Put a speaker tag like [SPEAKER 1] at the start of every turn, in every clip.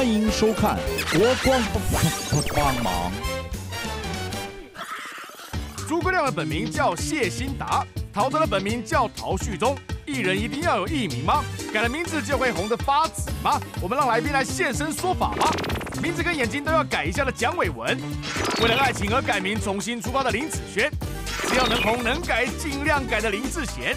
[SPEAKER 1] 欢迎收看国光不帮忙。
[SPEAKER 2] 诸葛亮的本名叫谢新达，陶喆的本名叫陶旭中。艺人一定要有艺名吗？改了名字就会红得发紫吗？我们让来宾来现身说法吧。名字跟眼睛都要改一下的蒋伟文，为了爱情而改名重新出发的林子轩，只要能红能改尽量改的林志贤。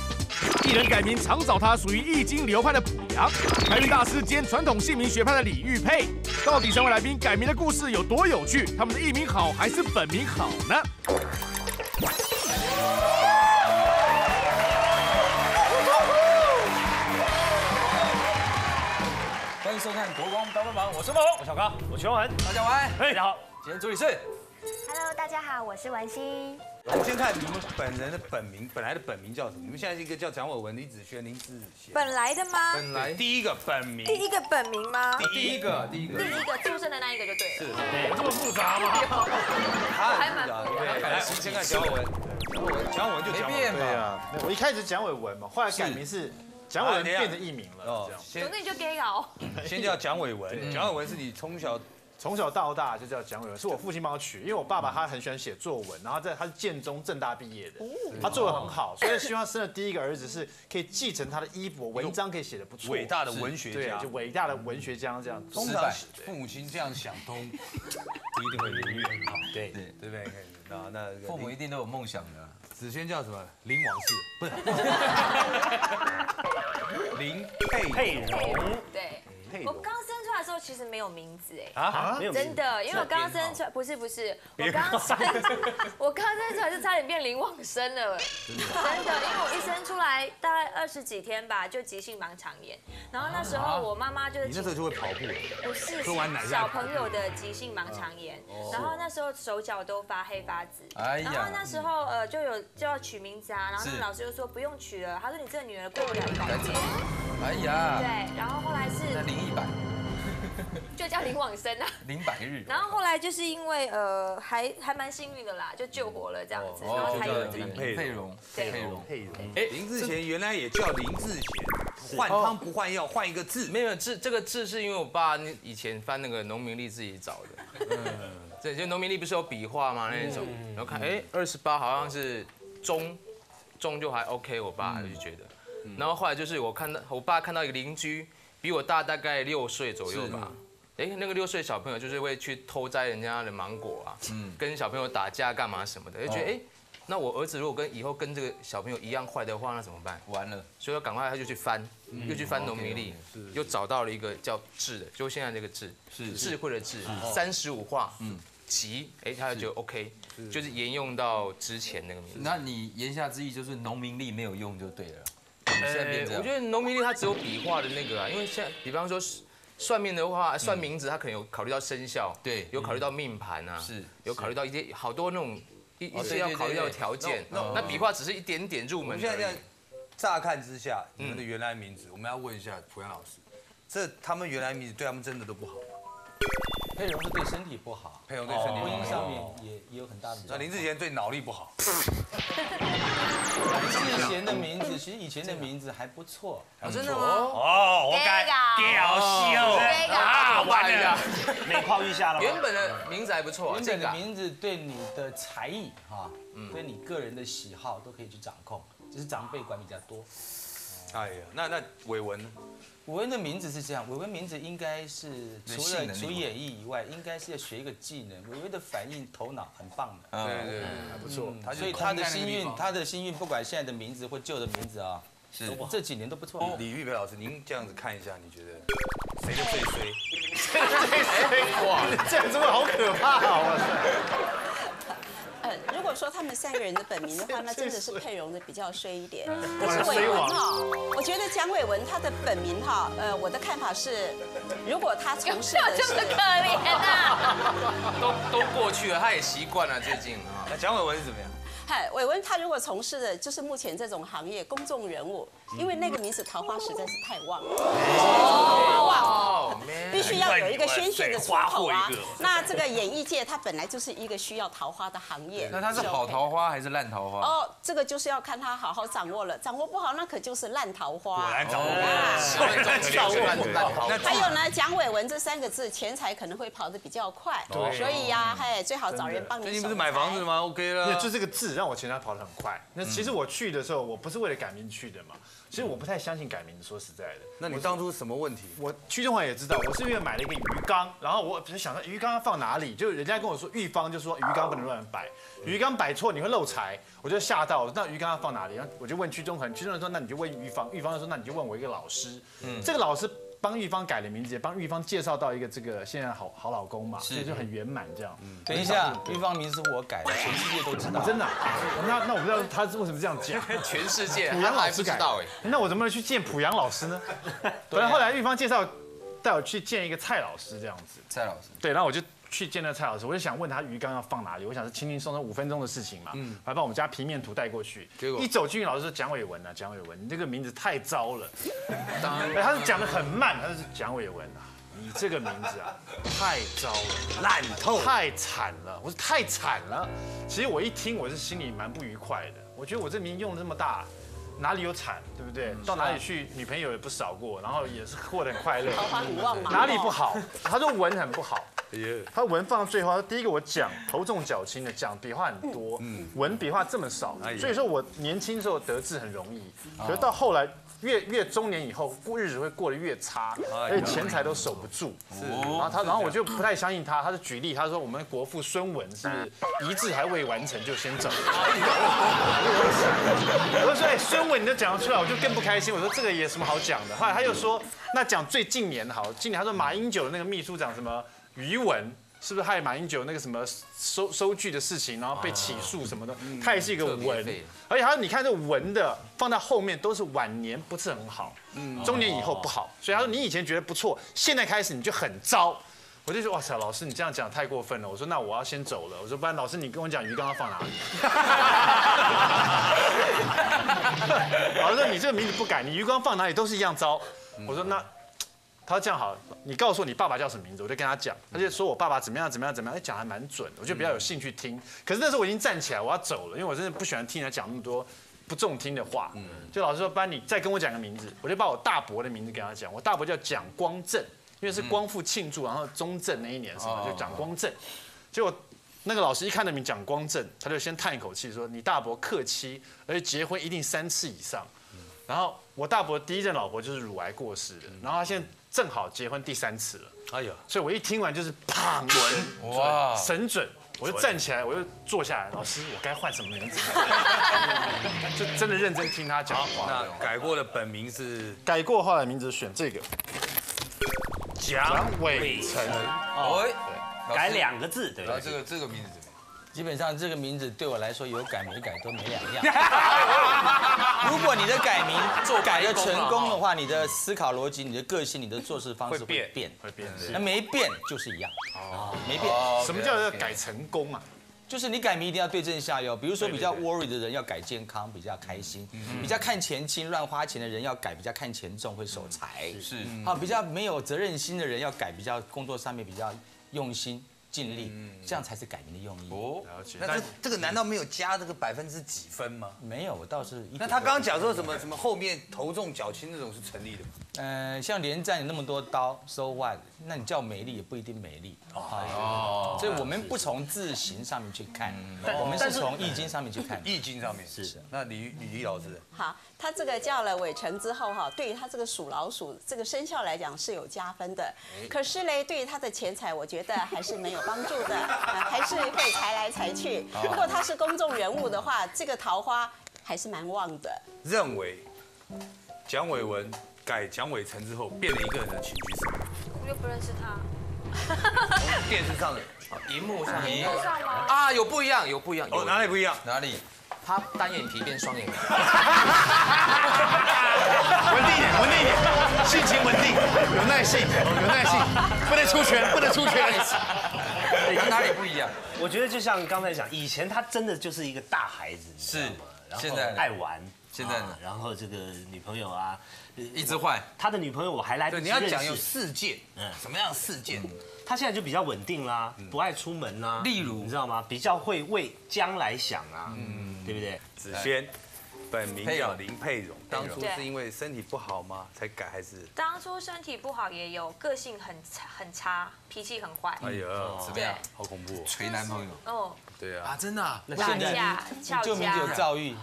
[SPEAKER 2] 艺人改名常找他属于易经流派的濮阳，开运大师兼传统姓名学派的李玉佩。到底三位来宾改名的故事有多有趣？他们的艺名好还是本名好呢？
[SPEAKER 3] 欢迎收看《国光帮帮忙》，我是梦龙，我小刚，我全文，大家晚安。大家好，今天主理是
[SPEAKER 4] Hello，大家好，我是文心。
[SPEAKER 5] 我们先看你们本人的本名，本来的本名叫什么？你们现在一个叫蒋伟文、李子轩、林志贤。
[SPEAKER 4] 本来的吗？
[SPEAKER 5] 本来第一个本名，
[SPEAKER 4] 第一个本名吗？
[SPEAKER 5] 第一个，第一个，
[SPEAKER 4] 第一个出生的那一个就对了。
[SPEAKER 5] 是，这么复杂吗？还蛮复杂，对。来，我们先看蒋伟文，蒋伟文，蒋伟文就蒋伟文。
[SPEAKER 6] 对啊，我一开始蒋伟文嘛，后来改名是蒋伟文变成艺名了。哦，
[SPEAKER 4] 总之你就给搞。
[SPEAKER 5] 先叫蒋伟文，蒋伟文是你从小。
[SPEAKER 6] 从小到大就叫蒋伟文，是我父亲帮我取，因为我爸爸他很喜欢写作文，然后在他是建中正大毕业的，他作文很好，所以希望生的第一个儿子是可以继承他的衣钵，文章可以写的不错，
[SPEAKER 5] 伟大的文学家，
[SPEAKER 6] 就伟大的文学家这样。
[SPEAKER 5] 通常父母亲这样想通，一定会圆愿，对对对不对？
[SPEAKER 3] 啊，那父母一定都有梦想的。
[SPEAKER 5] 子轩叫什么？林王氏，不是林佩
[SPEAKER 4] 佩蓉，对。我刚生出来的时候其实没有名字哎啊，真的，因为我刚生出来不是不是，我刚生 我刚生出来是差点变林旺生了，真的，因为我一生出来大概二十几天吧，就急性盲肠炎，然后那时候我妈妈就是，
[SPEAKER 5] 你那时候就会跑步，
[SPEAKER 4] 不是，小朋友的急性盲肠炎，然后那时候手脚都发黑发紫，哎呀，然后那时候呃就有就要取名字啊，然后老师就说不用取了，他说你这个女儿过不了一百天，哎呀，对，然后后来是
[SPEAKER 3] 零一百。
[SPEAKER 4] 就叫林往生啊，
[SPEAKER 3] 林百日。
[SPEAKER 4] 然后后来就是因为呃，还还蛮幸运的啦，就救活了这样子，然后才有这个
[SPEAKER 3] 林佩蓉，
[SPEAKER 4] 佩
[SPEAKER 3] 蓉，
[SPEAKER 5] 佩蓉。哎，林志贤原来也叫林志贤，换汤不换药，换一个字。
[SPEAKER 3] 没有字，这个字是因为我爸以前翻那个农民历自己找的。嗯，对，就农民历不是有笔画吗？那种，然后看，哎，二十八好像是中，中就还 OK，我爸就觉得。然后后来就是我看到我爸看到一个邻居。比我大大概六岁左右吧，哎，那个六岁小朋友就是会去偷摘人家的芒果啊，嗯，跟小朋友打架干嘛什么的，就觉得哎，那我儿子如果跟以后跟这个小朋友一样坏的话，那怎么办？
[SPEAKER 5] 完了，
[SPEAKER 3] 所以赶快他就去翻，又去翻农民历，又找到了一个叫智的，就现在这个智，是智慧的智，三十五画，嗯，吉，哎，他就 OK，就是沿用到之前那个名字。
[SPEAKER 5] 那你言下之意就是农民历没有用就对了。
[SPEAKER 3] 呃，我觉得农民历它只有笔画的那个啊，因为现在比方说算命的话，算名字他可能有考虑到生肖，
[SPEAKER 5] 对，
[SPEAKER 3] 有考虑到命盘啊，是，有考虑到一些好多那种一一些要考虑到的条件。那笔画只是一点点入门。
[SPEAKER 5] 现在这样乍看之下，你们的原来名字，我们要问一下濮阳老师，这他们原来名字对他们真的都不好吗？
[SPEAKER 7] 佩蓉是对身体不好，
[SPEAKER 5] 配容对身体，
[SPEAKER 7] 婚姻上面也也有很大的。
[SPEAKER 5] 那林志贤对脑力不好。
[SPEAKER 7] 林志贤的名字其实以前的名字还不错，
[SPEAKER 4] 真的吗？
[SPEAKER 5] 哦，我该屌秀
[SPEAKER 3] 啊，完了，
[SPEAKER 7] 每况愈下了。
[SPEAKER 3] 原本的名字还不错，
[SPEAKER 7] 原本的名字对你的才艺哈，对你个人的喜好都可以去掌控，只是长辈管比较多。
[SPEAKER 5] 哎呀，那那伟文呢？
[SPEAKER 7] 伟文的名字是这样，伟文名字应该是除了除演艺以外，应该是要学一个技能。伟文的反应头脑很棒
[SPEAKER 5] 的，对对对，还不错。
[SPEAKER 7] 所以他的幸运，他的幸运，不管现在的名字或旧的名字啊，是这几年都不错。
[SPEAKER 5] 李玉培老师，您这样子看一下，你觉得谁的最衰？
[SPEAKER 6] 谁的最衰？哇，这样真的好可怕啊！
[SPEAKER 8] 如果说他们三个人的本名的话，那真的是佩蓉的比较衰一点。可是伟文哈，我觉得蒋伟文他的本名哈，呃，我的看法是，如果他从事的
[SPEAKER 4] 是可怜啊，
[SPEAKER 3] 都都过去了，他也习惯了最近
[SPEAKER 5] 啊。那蒋伟文是怎么样？
[SPEAKER 8] 嗨，伟文他如果从事的就是目前这种行业，公众人物，因为那个名字桃花实在是太旺了。哦，必须要有一个宣泄的出口啊。那这个演艺界它本来就是一个需要桃花的行业。
[SPEAKER 3] 那它是好桃花还是烂桃花？
[SPEAKER 8] 哦，这个就是要看他好好掌握了，掌握不好那可就是烂桃花。
[SPEAKER 5] 果然掌握不
[SPEAKER 8] 好。还有呢，蒋伟文这三个字，钱财可能会跑得比较快，所以呀，嘿，最好找人帮你。
[SPEAKER 5] 最近不是买房子吗？OK 了。
[SPEAKER 6] 就这个字让我钱财跑得很快。那其实我去的时候，我不是为了改名去的嘛。其实我不太相信改名字，说实在的。
[SPEAKER 5] 那你当初什么问题？
[SPEAKER 6] 我屈中华也知道，我是因为买了一个鱼缸，然后我只是想说鱼缸要放哪里，就人家跟我说玉芳就说鱼缸不能乱摆，鱼缸摆错你会漏财，我就吓到，那鱼缸要放哪里？然后我就问屈中恒，屈中恒说那你就问玉芳，玉方就说那你就问我一个老师，嗯，这个老师。帮玉芳改了名字，也帮玉芳介绍到一个这个现在好好老公嘛，所以就很圆满这样。
[SPEAKER 7] 等一下，玉芳名字是我改的，全世界都知道。
[SPEAKER 6] 真的？那那我不知道他是为什么这样讲。
[SPEAKER 3] 全世界
[SPEAKER 6] 濮阳老师改。那我怎么能去见濮阳老师呢？对。后来玉芳介绍带我去见一个蔡老师这样子。
[SPEAKER 3] 蔡老师。
[SPEAKER 6] 对，然后我就。去见了蔡老师，我就想问他鱼缸要放哪里。我想是轻轻松松五分钟的事情嘛，嗯，还把我们家平面图带过去。结果一走进去，老师说蒋伟文啊，蒋伟文，你这个名字太糟了。当然，他是讲的很慢，他是蒋伟文啊，你这个名字啊，太糟了，烂透，太惨了。我说太惨了。其实我一听，我是心里蛮不愉快的。我觉得我这名用的这么大。哪里有惨，对不对？到哪里去，女朋友也不少过，然后也是过得很快乐。
[SPEAKER 8] 桃花很旺嘛。
[SPEAKER 6] 哪里不好？他说文很不好。他文放到最后，他第一个我讲头重脚轻的，讲笔画很多，文笔画这么少，所以说我年轻时候得志很容易，可是到后来。越越中年以后，过日子会过得越差，而且钱财都守不住。是，然后他，然后我就不太相信他。他就举例，他说我们国父孙文是遗志还未完成就先走。我就说，哎，孙文你都讲得出来，我就更不开心。我说这个也什么好讲的。后来他又说，那讲最近年好，近年他说马英九的那个秘书长什么余文。是不是害马英九那个什么收收据的事情，然后被起诉什么的？他也是一个文，而且他你看这文的放在后面都是晚年不是很好，中年以后不好。所以他说你以前觉得不错，现在开始你就很糟。我就说哇塞，老师你这样讲太过分了。我说那我要先走了。我说不然老师你跟我讲鱼缸要放哪里？老师说你这个名字不改，你鱼缸放哪里都是一样糟。我说那。他说这样好，你告诉我你爸爸叫什么名字，我就跟他讲。他就说我爸爸怎么样怎么样怎么样，哎，讲还蛮准，我就比较有兴趣听。可是那时候我已经站起来，我要走了，因为我真的不喜欢听人家讲那么多不中听的话。就老师说，不然你再跟我讲个名字，我就把我大伯的名字跟他讲。我大伯叫蒋光正，因为是光复庆祝，然后中正那一年什么就蒋光正。结果那个老师一看那名蒋光正，他就先叹一口气说：“你大伯克妻，而且结婚一定三次以上。”然后我大伯第一任老婆就是乳癌过世的，然后他现在。正好结婚第三次了，哎呦！所以我一听完就是砰准哇，神准！我就站起来，我就坐下来。老师，我该换什么名字？就真的认真听他讲话。
[SPEAKER 5] 那改过的本名是？
[SPEAKER 6] 改过后来名字选这个，蒋伟成。哦，
[SPEAKER 1] 对，改两个字，对。
[SPEAKER 3] 然后这个这个名字。
[SPEAKER 7] 基本上这个名字对我来说有改没改都没两样。如果你的改名做改的成功的话，你的思考逻辑、你的个性、你的做事方式会变，会变。那没变就是一样。哦，没变。
[SPEAKER 6] 什么叫做改成功啊？
[SPEAKER 7] 就是你改名一定要对症下药。比如说比较 worry 的人要改健康，比较开心；比较看钱轻、乱花钱的人要改比较看钱重，会守财。是。好，比较没有责任心的人要改比较工作上面比较用心。尽力，这样才是改名的用意。哦，
[SPEAKER 5] 了解。那这这个难道没有加这个百分之几分吗？
[SPEAKER 7] 没有，我倒是。
[SPEAKER 5] 那他刚刚讲说什么什么后面头重脚轻那种是成立的吗？
[SPEAKER 7] 呃，像连战有那么多刀，so what？那你叫美丽也不一定美丽。哦。所以我们不从字形上面去看，我们是从易经上面去看。
[SPEAKER 5] 易经上面是。那李李李老师。
[SPEAKER 8] 好，他这个叫了伟成之后哈，对于他这个属老鼠这个生肖来讲是有加分的。可是呢，对于他的钱财，我觉得还是没有帮助的，还是会财来财去。如果他是公众人物的话，这个桃花还是蛮旺的。
[SPEAKER 5] 认为蒋伟文改蒋伟成之后，变了一个人的情绪是？
[SPEAKER 4] 我又不认识他。
[SPEAKER 5] 电视上的，
[SPEAKER 3] 荧幕上，
[SPEAKER 4] 荧幕上吗？
[SPEAKER 3] 啊，有不一样，有不一样。
[SPEAKER 5] 哦，哪里不一样？
[SPEAKER 3] 哪里？他单眼皮变双眼皮。
[SPEAKER 5] 稳定一点，稳定一点，性情稳定，有耐性，有耐性，不能出拳，不能出拳。
[SPEAKER 3] 他哪里不一样？
[SPEAKER 1] 我觉得就像刚才讲，以前他真的就是一个大孩子，
[SPEAKER 3] 是，
[SPEAKER 1] 现在爱玩。
[SPEAKER 3] 现在呢？
[SPEAKER 9] 然后这个女朋友啊，
[SPEAKER 3] 一直换。
[SPEAKER 9] 他的女朋友我还来不
[SPEAKER 5] 对，你要讲有
[SPEAKER 9] 认识
[SPEAKER 5] 事件，嗯，什么样的事件？
[SPEAKER 9] 他现在就比较稳定啦，不爱出门啦。
[SPEAKER 3] 例如
[SPEAKER 9] 你知道吗？比较会为将来想啊，对不对？
[SPEAKER 5] 子轩，本名叫林佩蓉，当初是因为身体不好吗才改还是？
[SPEAKER 4] 当初身体不好也有，个性很差很差，脾气很坏。
[SPEAKER 5] 哎呀，
[SPEAKER 3] 怎么样？
[SPEAKER 5] 好恐怖哦！
[SPEAKER 3] 锤男朋友？
[SPEAKER 4] 哦，
[SPEAKER 5] 对啊，
[SPEAKER 3] 啊，真的啊？
[SPEAKER 4] 打架、翘
[SPEAKER 7] 就名字有
[SPEAKER 4] 家，
[SPEAKER 7] 躁郁，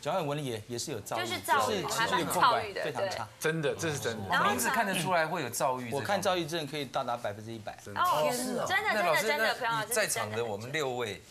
[SPEAKER 7] 蒋伟文也也是有躁郁，
[SPEAKER 4] 就是躁郁
[SPEAKER 7] 是
[SPEAKER 4] 还蛮
[SPEAKER 7] 情绪控管
[SPEAKER 4] 躁郁的对
[SPEAKER 7] 非常差。
[SPEAKER 6] 真的，这是真的。
[SPEAKER 3] 名字看得出来会有躁郁。
[SPEAKER 7] 我看躁郁症可以到达百分之一百。
[SPEAKER 4] 哦，真的真的真的，
[SPEAKER 3] 在场的我们六位，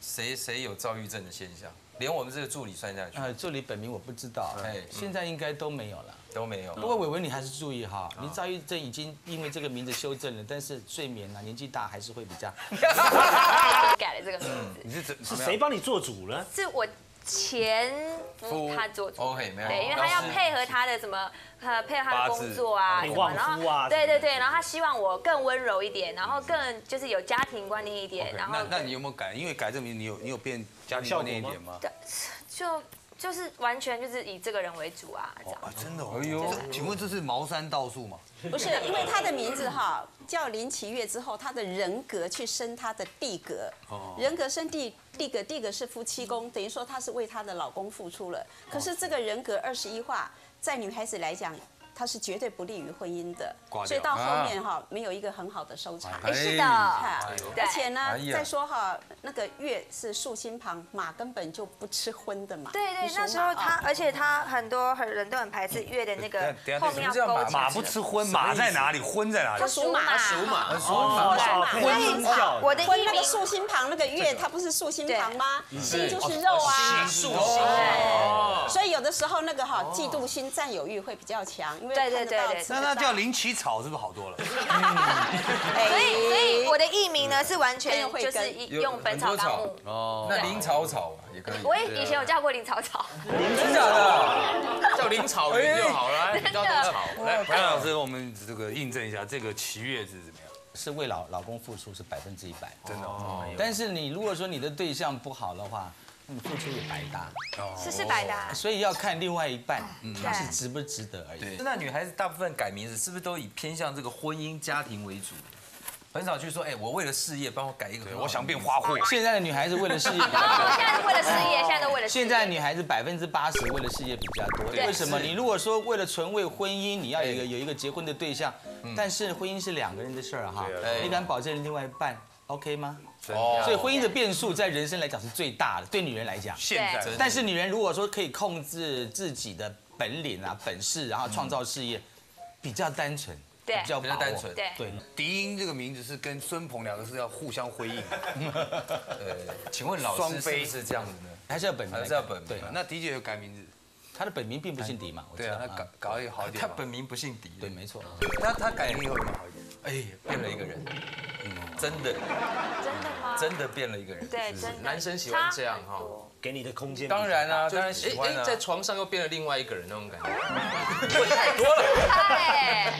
[SPEAKER 3] 谁谁有躁郁症的现象？连我们这个助理算下去
[SPEAKER 7] 呃，这里本名我不知道，
[SPEAKER 3] 哎
[SPEAKER 7] 哎，现在应该都没有了。
[SPEAKER 3] 都没有。
[SPEAKER 7] 不过伟文，你还是注意哈，你躁郁症已经因为这个名字修正了，但是睡眠啊，年纪大还是会比较。
[SPEAKER 4] 改了这个名字，
[SPEAKER 5] 你是怎
[SPEAKER 9] 是谁帮你做主呢？
[SPEAKER 4] 是我前夫他做主。
[SPEAKER 3] OK，没有。
[SPEAKER 4] 对，因为他要配合他的什么，呃，配合他的工作啊，然后对对对，然后他希望我更温柔一点，然后更就是有家庭观念一点，然后
[SPEAKER 5] 那那你有没有改？因为改这名，你有你有变家庭观念一点吗？
[SPEAKER 4] 就就是完全就是以这个人为主啊，这样。
[SPEAKER 5] 啊，真的哦。哎呦，请问这是茅山道术吗？
[SPEAKER 8] 不是，因为他的名字哈叫林奇月之后，他的人格去生他的地格，人格生地地格，地格是夫妻宫，等于说她是为她的老公付出了。可是这个人格二十一画，在女孩子来讲。它是绝对不利于婚姻的，所以到后面哈没有一个很好的收场。
[SPEAKER 4] 哎，是的，
[SPEAKER 8] 而且呢
[SPEAKER 3] 哎，
[SPEAKER 8] 再说哈，那个月是竖心旁，马根本就不吃荤的嘛。
[SPEAKER 4] 对对，那时候他，
[SPEAKER 8] 啊
[SPEAKER 4] 而且他很多很人都很排斥月的那个后面要勾
[SPEAKER 5] 马不吃荤，马在哪里？荤在哪里
[SPEAKER 8] 他？属马，
[SPEAKER 4] 属
[SPEAKER 3] 马，属
[SPEAKER 9] 哦
[SPEAKER 3] 马。
[SPEAKER 9] 配音教
[SPEAKER 4] 我的
[SPEAKER 8] 荤那个竖心旁那个月，它不是竖心旁吗？
[SPEAKER 3] 嗯
[SPEAKER 8] 心就是肉啊。
[SPEAKER 3] 竖
[SPEAKER 8] 心，所以有的时候那个哈嫉妒心、占有欲会比较强，
[SPEAKER 4] 对对对对
[SPEAKER 5] 那那叫林奇草是不是好多了？
[SPEAKER 4] 所以所以我的艺名呢是完全就是一用《本草纲目》。
[SPEAKER 3] 哦，那林草草啊也可以。
[SPEAKER 4] 我也以前有叫过林草草，
[SPEAKER 3] 真假的？叫林草云就好了，叫多草。
[SPEAKER 5] 来，白老师，我们这个印证一下，这个七月是怎么样？
[SPEAKER 7] 是为老老公付出是百分之一百，
[SPEAKER 5] 真的哦，
[SPEAKER 7] 但是你如果说你的对象不好的话，那你付出也白搭，
[SPEAKER 4] 是是百搭。
[SPEAKER 7] 所以要看另外一半他是值不值得而已。
[SPEAKER 3] 对，那女孩子大部分改名字是不是都以偏向这个婚姻家庭为主？很少去说，哎，我为了事业帮我改一个
[SPEAKER 5] 我想变花卉。
[SPEAKER 7] 现在的女孩子为了事业
[SPEAKER 4] 哦，现在是为了事业，现在都为了事业。
[SPEAKER 7] 现在女孩子百分之八十为了事业比较多，为什么？你如果说为了纯为婚姻，你要有一个有一个结婚的对象，但是婚姻是两个人的事儿哈你敢保证另外一半 OK 吗？
[SPEAKER 3] 哦。
[SPEAKER 7] 所以婚姻的变数在人生来讲是最大的，对女人来讲。
[SPEAKER 5] 现在
[SPEAKER 7] 但是女人如果说可以控制自己的本领啊、本事，然后创造事业，比较单纯，
[SPEAKER 4] 对。
[SPEAKER 7] 比较
[SPEAKER 3] 比较单纯。
[SPEAKER 4] 对。
[SPEAKER 7] 对，
[SPEAKER 5] 迪英这个名字是跟孙鹏两个是要互相辉映的。
[SPEAKER 3] 呃，请问老师是
[SPEAKER 5] 双飞。
[SPEAKER 3] 不是这样子呢？
[SPEAKER 7] 还是要本名，
[SPEAKER 3] 还是要本名。
[SPEAKER 7] 对，
[SPEAKER 5] 那迪姐有改名字？
[SPEAKER 7] 她的本名并不姓狄嘛，我知道
[SPEAKER 5] 对啊，他搞搞一个好一点。
[SPEAKER 3] 他本名不姓狄，
[SPEAKER 7] 对，没错。
[SPEAKER 5] 那他改名以后有没有好一点？
[SPEAKER 3] 哎，变了一个人，真的
[SPEAKER 4] 真的吗？
[SPEAKER 3] 真的变了一个人。
[SPEAKER 4] 对，真的。
[SPEAKER 3] 男生喜欢这样哈。
[SPEAKER 9] 给你的空间。
[SPEAKER 3] 当然啦，
[SPEAKER 9] 就
[SPEAKER 3] 当然
[SPEAKER 9] 喜欢啊。
[SPEAKER 3] 在床上又变了另外一个人那种感觉，问太多了。
[SPEAKER 4] 太。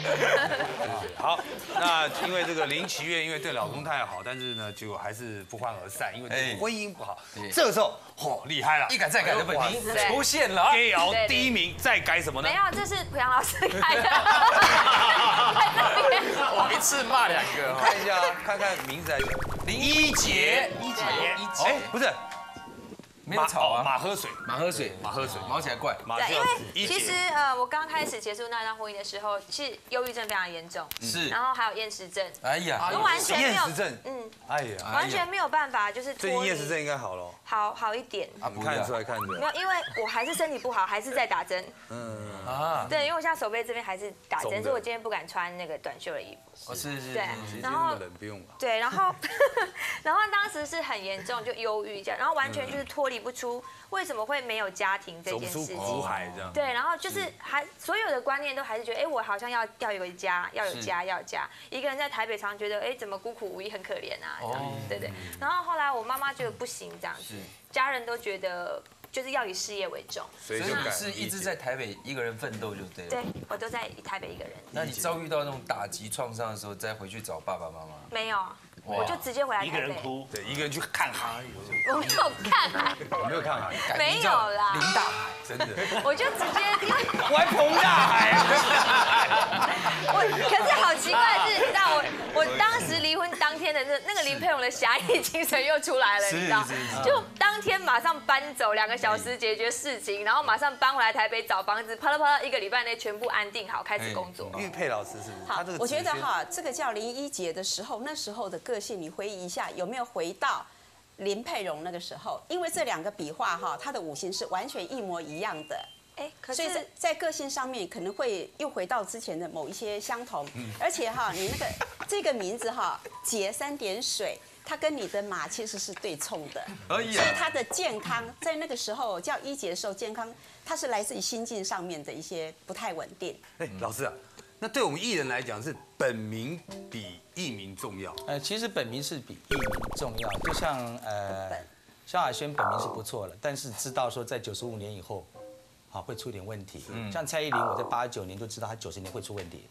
[SPEAKER 5] 好，那因为这个林奇月因为对老公太好，但是呢，结果还是不欢而散，因为这个婚姻不好。这个时候，�a，厉害了，
[SPEAKER 3] 一改再改的本名
[SPEAKER 4] 对
[SPEAKER 3] 出现了啊。
[SPEAKER 4] 对
[SPEAKER 5] 第一名，再改什么呢
[SPEAKER 4] 没？有，这是濮阳老师改的。
[SPEAKER 3] 我一次骂两个。
[SPEAKER 5] 看一下，看看名字来讲，
[SPEAKER 3] 林一杰，一杰，一
[SPEAKER 5] 哎
[SPEAKER 3] 杰，，
[SPEAKER 5] 不是，
[SPEAKER 3] 没有草啊，
[SPEAKER 5] 马喝水，
[SPEAKER 3] 马喝水，马喝水，毛起来怪。
[SPEAKER 4] 对，因为其实呃，我刚开始结束那段婚姻的时候，是忧郁症非常严重，
[SPEAKER 3] 是
[SPEAKER 4] 然后还有厌食症，
[SPEAKER 3] 哎呀，
[SPEAKER 4] 都完全没有
[SPEAKER 5] 厌食，症，
[SPEAKER 4] 嗯，
[SPEAKER 5] 哎呀，
[SPEAKER 4] 完全没有办法，就是
[SPEAKER 5] 最近厌食症应该好了哦，
[SPEAKER 4] 好好一点。
[SPEAKER 3] 啊
[SPEAKER 5] 看得出来，看得出来。
[SPEAKER 4] 没有，因为我还是身体不好，还是在打针。
[SPEAKER 3] 嗯啊，
[SPEAKER 4] 对，因为我现在手背这边还是打针，所以我今天不敢穿那个短袖的衣服。
[SPEAKER 3] 哦是是
[SPEAKER 4] 对
[SPEAKER 3] 是，
[SPEAKER 5] 其实
[SPEAKER 4] 然后？对，然后 然后当时是很严重，就忧郁这样，然后完全就是脱离不出为什么会没有家庭这件事情。
[SPEAKER 5] 海这样。
[SPEAKER 4] 对，然后就是还所有的观念都还是觉得，哎，我好像要要有个家，要有家，要有家。一个人在台北常觉得，哎，怎么孤苦无依，很可怜啊，这样，对对。然后后来我妈妈觉得不行，这样子，家人都觉得就是要以事业为重。
[SPEAKER 3] 所以你是一直在台北一个人奋斗就对了。
[SPEAKER 4] 对，我都在台北一个人，
[SPEAKER 3] 那你遭遇到那种打击创伤的时候，再回去找爸爸妈妈，
[SPEAKER 4] 没有，我就直接回来。
[SPEAKER 9] 一个人哭，
[SPEAKER 5] 对，一个人去看海，
[SPEAKER 4] 我没有看海，
[SPEAKER 5] 我没有看海，
[SPEAKER 4] 没有啦，
[SPEAKER 7] 林大海，
[SPEAKER 5] 真的，
[SPEAKER 4] 我就直接因为。
[SPEAKER 5] 我还彭大海啊！
[SPEAKER 4] 我可是好奇怪的是，你知道我我当时离婚当天的那那个林佩蓉的侠义精神又出来了，你知道？就当天马上搬走，两个小时解决事情，然后马上搬回来台北找房子，啪啦啪啦，一个礼拜内全部安定好，开始工作。
[SPEAKER 5] 玉佩老师是不是？
[SPEAKER 8] 好，我觉得哈，这个叫林一杰的时候，那时候的个性，你回忆一下，有没有回到林佩蓉那个时候？因为这两个笔画哈，它的五行是完全一模一样的。
[SPEAKER 4] 哎，可
[SPEAKER 8] 所以在在个性上面可能会又回到之前的某一些相同，而且哈，你那个这个名字哈，杰三点水，它跟你的马其实是对冲的，所以它的健康在那个时候叫一杰的时候，健康它是来自于心境上面的一些不太稳定。
[SPEAKER 5] 哎，老师啊，那对我们艺人来讲是本名比艺名重要。
[SPEAKER 7] 呃，其实本名是比艺名重要，就像呃，萧亚轩本名是不错了，但是知道说在九十五年以后。好，会出点问题。像蔡依林，我在八九年就知道她九十年会出问题，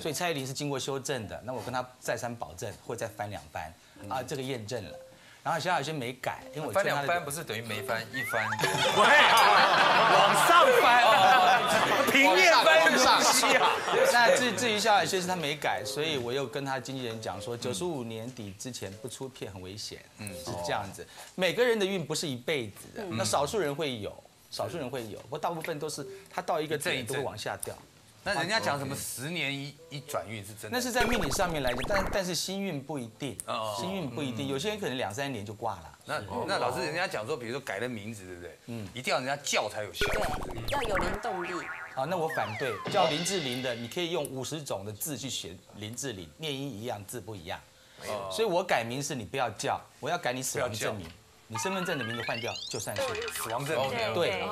[SPEAKER 7] 所以蔡依林是经过修正的。那我跟她再三保证，会再翻两番啊，这个验证了。然后萧亚轩没改，因为我
[SPEAKER 3] 翻两翻不是等于没翻一翻，
[SPEAKER 5] 往上翻，平面翻上西啊。
[SPEAKER 7] 那至至于萧亚轩是他没改，所以我又跟他经纪人讲说，九十五年底之前不出片很危险，嗯，是这样子。每个人的运不是一辈子的，那少数人会有。少数人会有，不过大部分都是他到一个点都会往下掉。
[SPEAKER 5] 那人家讲什么十年一一转运是真的？
[SPEAKER 7] 那是在命理上面来讲，但但是星运不一定，星运不一定，有些人可能两三年就挂了。
[SPEAKER 5] 那那老师，人家讲说，比如说改了名字，对不对？嗯，一定要人家叫才有效。
[SPEAKER 8] 对，要有灵动力。
[SPEAKER 7] 好，那我反对叫林志玲的，你可以用五十种的字去写林志玲，念音一样，字不一样。所以我改名是你不要叫，我要改你死亡证明。你身份证的名字换掉，就算是
[SPEAKER 5] 死亡证明。
[SPEAKER 7] 对，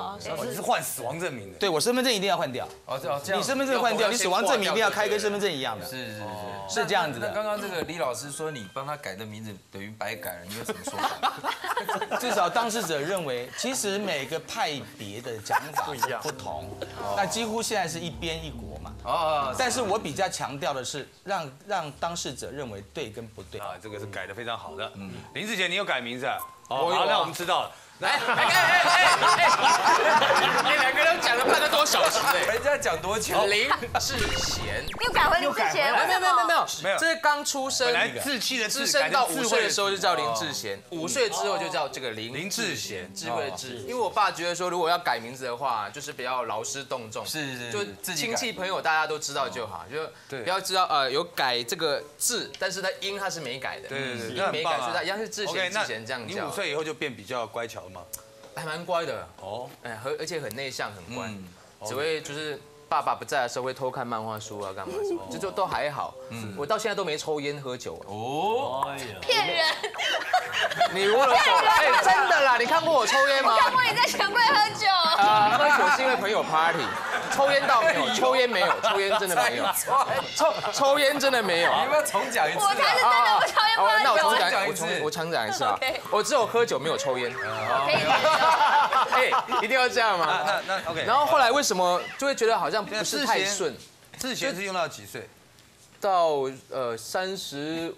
[SPEAKER 5] 你是换死亡证明的。
[SPEAKER 7] 对我身份证一定要换掉。哦，这样。你身份证换掉，你死亡证明一定要开跟身份证一样的。
[SPEAKER 3] 是是是，
[SPEAKER 7] 是这样子的。
[SPEAKER 3] 刚刚这个李老师说你帮他改的名字等于白改了，你有什么说法？
[SPEAKER 7] 至少当事者认为，其实每个派别的讲法不一样，不同。那几乎现在是一边一国嘛。哦。但是我比较强调的是，让让当事者认为对跟不对。啊，
[SPEAKER 5] 这个是改的非常好的。嗯。林志杰，你有改名字？好，那我们知道了。来，哎哎
[SPEAKER 3] 哎哎，你两个人讲了半个多小时哎，人家讲多久？林志贤，
[SPEAKER 4] 又改回林志贤，
[SPEAKER 3] 没有没有没有没有没有，这是刚出生，
[SPEAKER 5] 来志气的
[SPEAKER 3] 智，生到五岁的时候就叫林志贤，五岁之后就叫这个林林志贤，智慧的智。因为我爸觉得说，如果要改名字的话，就是比较劳师动众，
[SPEAKER 7] 是是是，
[SPEAKER 3] 就亲戚朋友大家都知道就好，就不要知道呃有改这个字，但是他音他是没改的，
[SPEAKER 5] 对对
[SPEAKER 3] 对，没改，所以他一样是志贤志贤这样
[SPEAKER 5] 叫。你五岁以后就变比较乖巧了吗？
[SPEAKER 3] 还蛮乖的。哦，哎，和而且很内向，很乖，只会就是爸爸不在的时候会偷看漫画书啊，干嘛什么，这就都还好。嗯，我到现在都没抽烟喝酒。哦，
[SPEAKER 4] 骗人！
[SPEAKER 3] 你如果哎，真的啦，你看过我抽烟吗？
[SPEAKER 4] 看过你在钱柜喝酒？啊，
[SPEAKER 3] 喝酒是因为朋友 party，抽烟倒没有，抽烟没有，抽烟真的没有，抽抽烟真的没有。
[SPEAKER 9] 你要不要重讲一次？
[SPEAKER 4] 我才是真的不抽烟喝
[SPEAKER 3] 那我重讲一次，我重讲一次啊，我只有喝酒没有抽烟。可以 哎，一定要这样吗？
[SPEAKER 5] 那那 OK。
[SPEAKER 3] 然后后来为什么就会觉得好像不是太顺？
[SPEAKER 5] 之前是用到几岁？
[SPEAKER 3] 到呃三十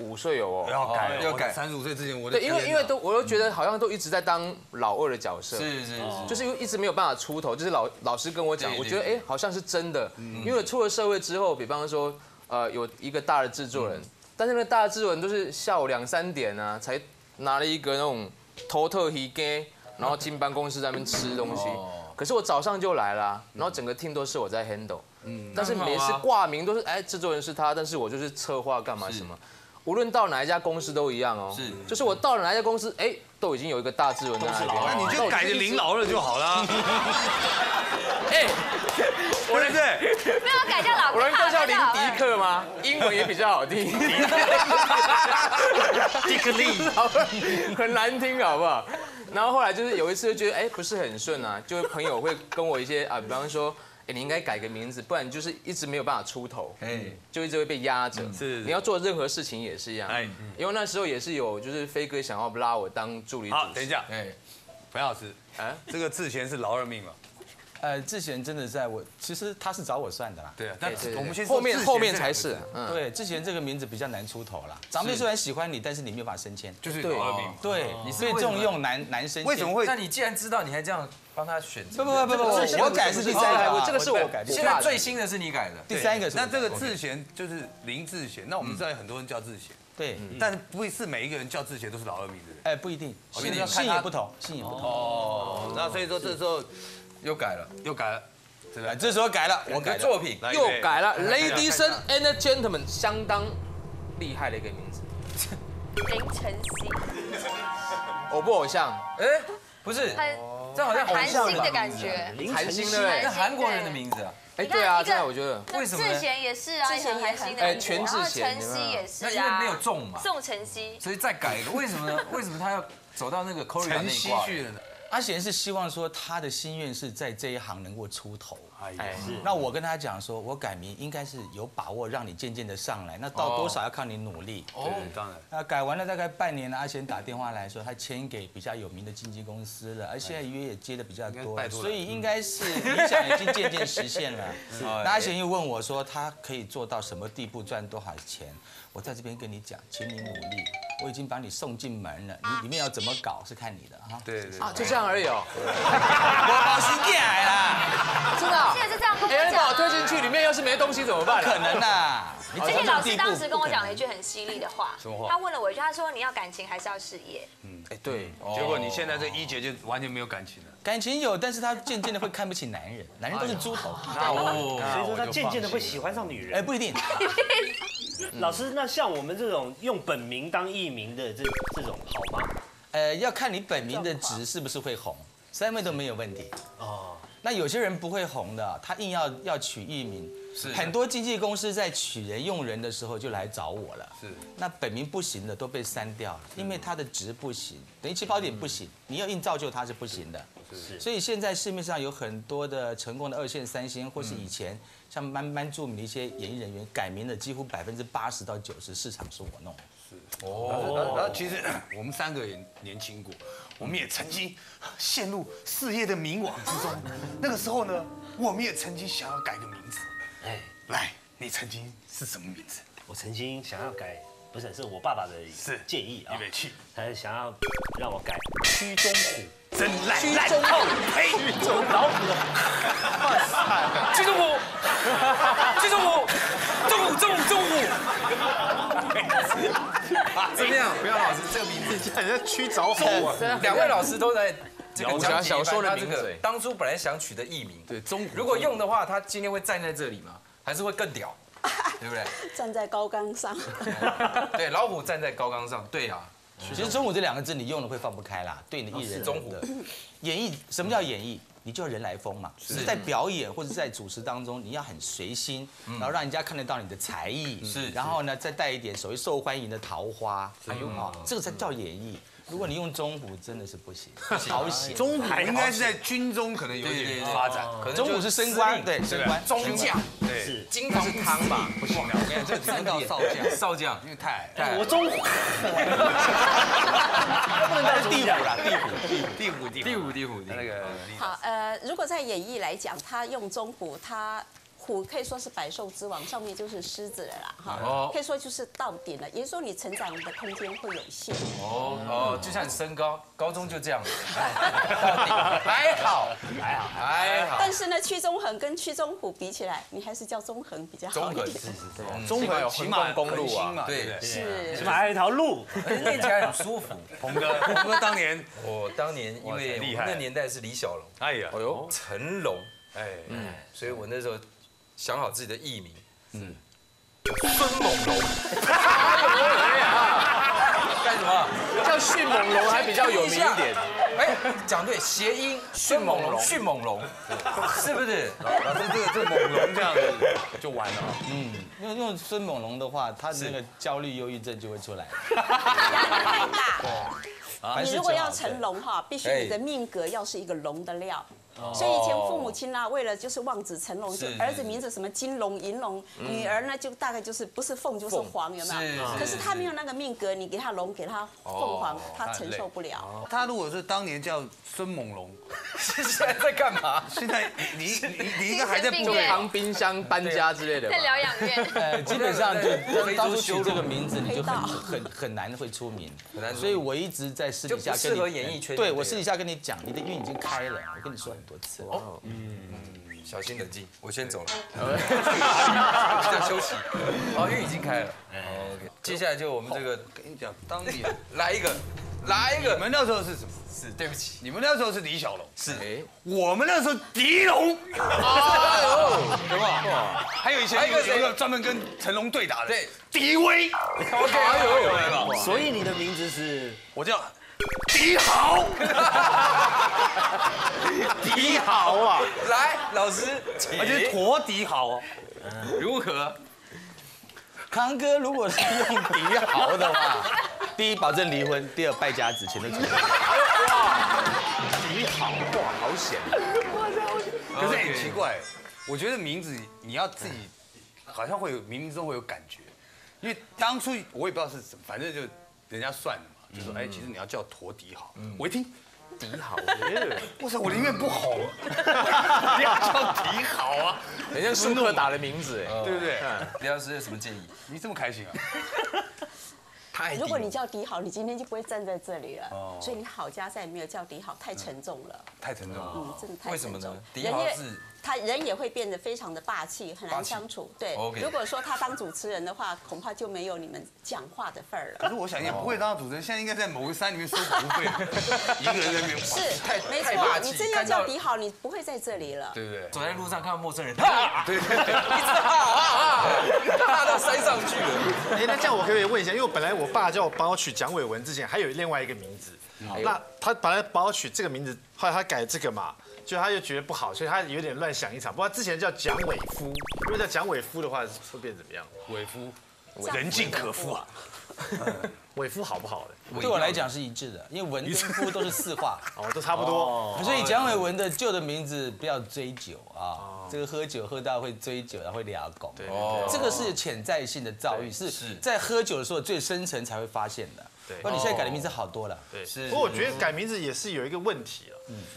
[SPEAKER 3] 五岁有哦。
[SPEAKER 5] 要改要改。三十五岁之前我
[SPEAKER 3] 对，因为因为都我都觉得好像都一直在当老二的角色。
[SPEAKER 5] 是是是。
[SPEAKER 3] 就是因为一直没有办法出头，就是老老师跟我讲，我觉得哎好像是真的。因为出了社会之后，比方说呃有一个大的制作人，但是那个大的制作人都是下午两三点啊才拿了一个那种头特黑给。然后进办公室在那边吃东西，可是我早上就来了，然后整个 team 都是我在 handle，嗯，但是每次挂名都是哎制作人是他，但是我就是策划干嘛什么，无论到哪一家公司都一样哦，是，就是我到了哪一家公司，哎，都已经有一个大制作人在那边，
[SPEAKER 5] 那你就改林老二就好了，
[SPEAKER 3] 哎，
[SPEAKER 5] 我认识，
[SPEAKER 4] 不要改叫老，
[SPEAKER 3] 我人都叫林迪克吗？英文也比较好听，
[SPEAKER 5] 迪克利，
[SPEAKER 3] 很难听好不好？然后后来就是有一次就觉得哎不是很顺啊，就朋友会跟我一些啊，比方说哎你应该改个名字，不然就是一直没有办法出头，哎，就一直会被压着。是，你要做任何事情也是一样。哎，因为那时候也是有就是飞哥想要拉我当助理。
[SPEAKER 5] 好，等一下，哎，彭老师，啊，这个志贤是劳二命吗？
[SPEAKER 7] 呃，志贤真的在我，其实他是找我算的啦。
[SPEAKER 5] 对啊，但我们先
[SPEAKER 3] 后面后面才是。
[SPEAKER 7] 对，志贤这个名字比较难出头啦。长辈虽然喜欢你，但是你没有办法升迁。
[SPEAKER 5] 就是老二名。
[SPEAKER 7] 对，你是被重用男男生。
[SPEAKER 5] 为什么会？
[SPEAKER 3] 那你既然知道，你还这样帮他选择？
[SPEAKER 7] 不不不不不，我改是第三个，
[SPEAKER 3] 这个是我改。现在最新的是你改的。
[SPEAKER 7] 第三个。
[SPEAKER 5] 那这个志贤就是林志贤，那我们知道有很多人叫志贤。
[SPEAKER 7] 对，
[SPEAKER 5] 但不是每一个人叫志贤都是老二名字。
[SPEAKER 7] 哎，不一定，姓也不同，姓也不同。哦，
[SPEAKER 5] 那所以说这时候
[SPEAKER 3] 又改了，
[SPEAKER 5] 又改了，
[SPEAKER 7] 对吧？这时候改了，
[SPEAKER 3] 我的作品又改了，Ladies and Gentlemen，相当厉害的一个名字，
[SPEAKER 4] 林晨曦，
[SPEAKER 3] 偶不偶像？哎，不是，这好像
[SPEAKER 4] 韩星的感觉，
[SPEAKER 3] 韩星对，那韩国人的名字啊。哎，对啊，这我觉得
[SPEAKER 4] 为什么？志贤也是啊，志贤也是。哎，
[SPEAKER 3] 全智贤，
[SPEAKER 4] 晨曦也是啊。
[SPEAKER 3] 那因为没有中嘛，
[SPEAKER 4] 宋晨曦。
[SPEAKER 3] 所以再改一个，为什么呢？为什么他要走到那个 Korea 那一挂去了呢？
[SPEAKER 7] 阿贤是希望说他的心愿是在这一行能够出头。哎，是。那我跟他讲说，我改名应该是有把握让你渐渐的上来，那到多少要靠你努力。
[SPEAKER 5] 哦，当然。
[SPEAKER 7] 那改完了大概半年了，阿贤打电话来说他签给比较有名的经纪公司了，而现在约也接的比较多，所以应该是理想已经渐渐实现了。那阿贤又问我说他可以做到什么地步，赚多少钱？我在这边跟你讲，请你努力，我已经把你送进门了，你里面要怎么搞是看你的哈。
[SPEAKER 5] 对对。
[SPEAKER 3] 啊，就这样而已哦。
[SPEAKER 7] 我保心进来
[SPEAKER 4] 啦，真的。现在是这样跟我
[SPEAKER 3] 讲。推进去里面要是没东西怎么办？
[SPEAKER 7] 不可能的。
[SPEAKER 4] 而且老师当时跟我讲了一句很犀利的话。什么话？他问了我一句，他说你要感情还是要事业？
[SPEAKER 3] 嗯，哎对。
[SPEAKER 5] 结果你现在这一姐就完全没有感情了。
[SPEAKER 7] 感情有，但是他渐渐的会看不起男人，男人都是猪头。
[SPEAKER 9] 哦。所以说他渐渐的会喜欢上女人。
[SPEAKER 7] 哎，不一定。
[SPEAKER 9] 老师，那像我们这种用本名当艺名的这这种好吗？
[SPEAKER 7] 呃，要看你本名的值是不是会红，三位都没有问题。哦，那有些人不会红的，他硬要要取艺名，是很多经纪公司在取人用人的时候就来找我了。是，那本名不行的都被删掉了，因为他的值不行，等于起跑点不行，你要硬造就他是不行的。是，所以现在市面上有很多的成功的二线三星，或是以前。像蛮蛮著名的一些演艺人员改名的，几乎百分之八十到九十市场是我弄的。是
[SPEAKER 5] 哦，然后其实 我们三个也年轻过，我们也曾经 陷入事业的迷惘之中。那个时候呢，我们也曾经想要改个名字。哎，来，你曾经是什么名字？
[SPEAKER 9] 我曾经想要改，不是，是我爸爸的建议啊。
[SPEAKER 5] 预备起，
[SPEAKER 9] 他想要让我改屈中虎。
[SPEAKER 5] 真烂烂透，呸！
[SPEAKER 9] 老虎的，
[SPEAKER 3] 屈中虎，屈中虎，中虎中虎中虎，怎么样？
[SPEAKER 6] 不要老师这个名字，人家屈着虎。
[SPEAKER 3] 两位老师都在这个讲小说的名字，当初本来想取的艺名，
[SPEAKER 5] 对中
[SPEAKER 3] 如果用的话，他今天会站在这里吗？还是会更屌？对不对？
[SPEAKER 8] 站在高岗上。
[SPEAKER 3] 对，老虎站在高岗上，对啊。
[SPEAKER 7] 其实“中午”这两个字你用了会放不开啦，对你的艺人的演绎，什么叫演绎？你就要人来疯嘛，是在表演或者在主持当中，你要很随心，然后让人家看得到你的才艺，是，然后呢再带一点所谓受欢迎的桃花，哎呦啊，这个才叫演绎。如果你用中虎，真的是不行，好险。
[SPEAKER 5] 中虎应该是在军中可能有点发展，可能
[SPEAKER 7] 中虎是升官，对，升官，
[SPEAKER 3] 中将，对，
[SPEAKER 5] 是。
[SPEAKER 3] 金是汤吧，
[SPEAKER 5] 不行。了，我跟你讲，这 升到少将，
[SPEAKER 3] 少将，
[SPEAKER 5] 因为太，
[SPEAKER 9] 我中虎，
[SPEAKER 7] 不能到地虎了，地
[SPEAKER 5] 虎，地虎，
[SPEAKER 3] 地虎，地虎，
[SPEAKER 5] 那个。
[SPEAKER 8] 好，呃，如果在演艺来讲，他用中虎，他。虎可以说是百兽之王，上面就是狮子了啦，哈，可以说就是到顶了。也就是说，你成长的空间会有限。哦
[SPEAKER 3] 哦，就像你身高，高中就这样子，还好，还好，还好。
[SPEAKER 8] 但是呢，屈中恒跟屈中虎比起来，你还是叫中恒比较好一点。是是
[SPEAKER 3] 是，中恒有横贯公路啊，
[SPEAKER 5] 对，
[SPEAKER 8] 是，
[SPEAKER 9] 起码还有一条路，
[SPEAKER 3] 练起来很舒服。
[SPEAKER 5] 鹏哥，鹏哥当年，
[SPEAKER 3] 我当年因为那年代是李小龙，哎呀，哎呦，成龙，哎，嗯，所以我那时候。想好自己的艺名，嗯，孙猛龙，干什么？叫迅猛龙还比较有名一点。哎，讲对，谐音迅猛龙，迅猛龙，是不是？
[SPEAKER 5] 老师，这个这猛龙这样子就完了。
[SPEAKER 7] 嗯，用用孙猛龙的话，他那个焦虑、忧郁症就会出来。
[SPEAKER 8] 压力太大。你如果要成龙哈，必须你的命格要是一个龙的料。所以以前父母亲啊，为了就是望子成龙，就儿子名字什么金龙、银龙，女儿呢就大概就是不是凤就是凰，有没有？可是他没有那个命格，你给他龙，给他凤凰，他承受不了。
[SPEAKER 5] 他如果是当年叫孙猛龙，
[SPEAKER 3] 现在在干嘛？
[SPEAKER 5] 现在你你你应该还在
[SPEAKER 4] 病
[SPEAKER 5] 队。
[SPEAKER 3] 扛冰箱搬家之类的
[SPEAKER 4] 在？疗养院。
[SPEAKER 7] 呃，基本上就当初取
[SPEAKER 3] 修
[SPEAKER 7] 这个名字，你就很很很难会出名，
[SPEAKER 3] 很难
[SPEAKER 7] 所以我一直在私底下跟你
[SPEAKER 3] 对
[SPEAKER 7] 我私底下跟你讲，你的运已经开了，我跟你说。很多次。哦，
[SPEAKER 3] 小心冷静，我先走了，在休息。哦，运已经开了。OK，接下来就我们这个
[SPEAKER 5] 跟你讲，当年。
[SPEAKER 3] 来一个，来一个。
[SPEAKER 5] 你们那时候是什么？
[SPEAKER 3] 是，对不起。
[SPEAKER 5] 你们那时候是李小龙，
[SPEAKER 3] 是，哎，
[SPEAKER 5] 我们那时候狄龙？还有以前
[SPEAKER 3] 还有一个谁
[SPEAKER 5] 有一个专门跟成龙对打的，
[SPEAKER 3] 对，
[SPEAKER 5] 狄威，
[SPEAKER 3] OK，哎呦，
[SPEAKER 9] 所以你的名字是？
[SPEAKER 5] 我叫狄豪，
[SPEAKER 6] 敌豪啊，
[SPEAKER 3] 来，老师，
[SPEAKER 5] 而且是陀狄豪哦。
[SPEAKER 3] 如何？
[SPEAKER 7] 康哥如果是用敌豪的话，第一保证离婚，第二败家子，钱都存。
[SPEAKER 6] 你好哇，好险！
[SPEAKER 5] 可是很奇怪，我觉得名字你要自己好像会有冥冥中会有感觉，因为当初我也不知道是什么，反正就人家算的嘛，就说哎，其实你要叫驼迪好。我一听迪好，我操，我宁愿不红，不要叫迪好啊，
[SPEAKER 3] 人家舒克打的名字，哎，
[SPEAKER 5] 对不对？
[SPEAKER 3] 李老师有什么建议？
[SPEAKER 5] 你这么开心啊？
[SPEAKER 3] 太
[SPEAKER 8] 如果你叫迪好，你今天就不会站在这里了。所以你好家在没有叫迪好，太沉重了。
[SPEAKER 5] 太沉重了。
[SPEAKER 8] 嗯，真的太
[SPEAKER 3] 为什么呢
[SPEAKER 8] 沉重。
[SPEAKER 3] 迪
[SPEAKER 8] 人也
[SPEAKER 3] 豪是
[SPEAKER 8] 他人也会变得非常的霸气，很难相处。对如果说他当主持人的话，恐怕就没有你们讲话的份儿了。
[SPEAKER 5] 可是我想也不会当主持人，现在应该在某个山里面收服务费，一个人在那边
[SPEAKER 8] 是
[SPEAKER 5] 太，
[SPEAKER 8] 没
[SPEAKER 3] 太霸
[SPEAKER 8] 错，
[SPEAKER 3] 气
[SPEAKER 8] 你真要叫迪好，你不会在这里了。
[SPEAKER 5] 对不对？
[SPEAKER 3] 走在路上看到陌生人，哈，对对对，一直 哈！哈！哈，哈！到山上去了。
[SPEAKER 6] 哎，那这样我可不可以问一下？因为本来我爸叫我帮我取蒋伟文之前，还有另外一个名字。那他本来把我取这个名字，后来他改这个嘛，就他又觉得不好，所以他有点乱想一场。不过他之前叫蒋伟夫，如果叫蒋伟夫的话，会变怎么样？
[SPEAKER 5] 伟夫，人尽可夫啊。
[SPEAKER 6] 伟夫 好不好的？
[SPEAKER 7] 对我来讲是一致的，因为文跟夫都是四化，
[SPEAKER 6] 哦，都差不多。
[SPEAKER 7] 所以蒋伟文的旧的名字不要追酒啊，这个喝酒喝到会追酒，然后会俩拱。对
[SPEAKER 3] 哦
[SPEAKER 7] 这个是潜在性的遭遇，是在喝酒的时候最深层才会发现的。
[SPEAKER 6] 对。
[SPEAKER 7] 不然你现在改的名字好多了。
[SPEAKER 6] 对，
[SPEAKER 3] 是
[SPEAKER 6] 不过我觉得改名字也是有一个问题啊，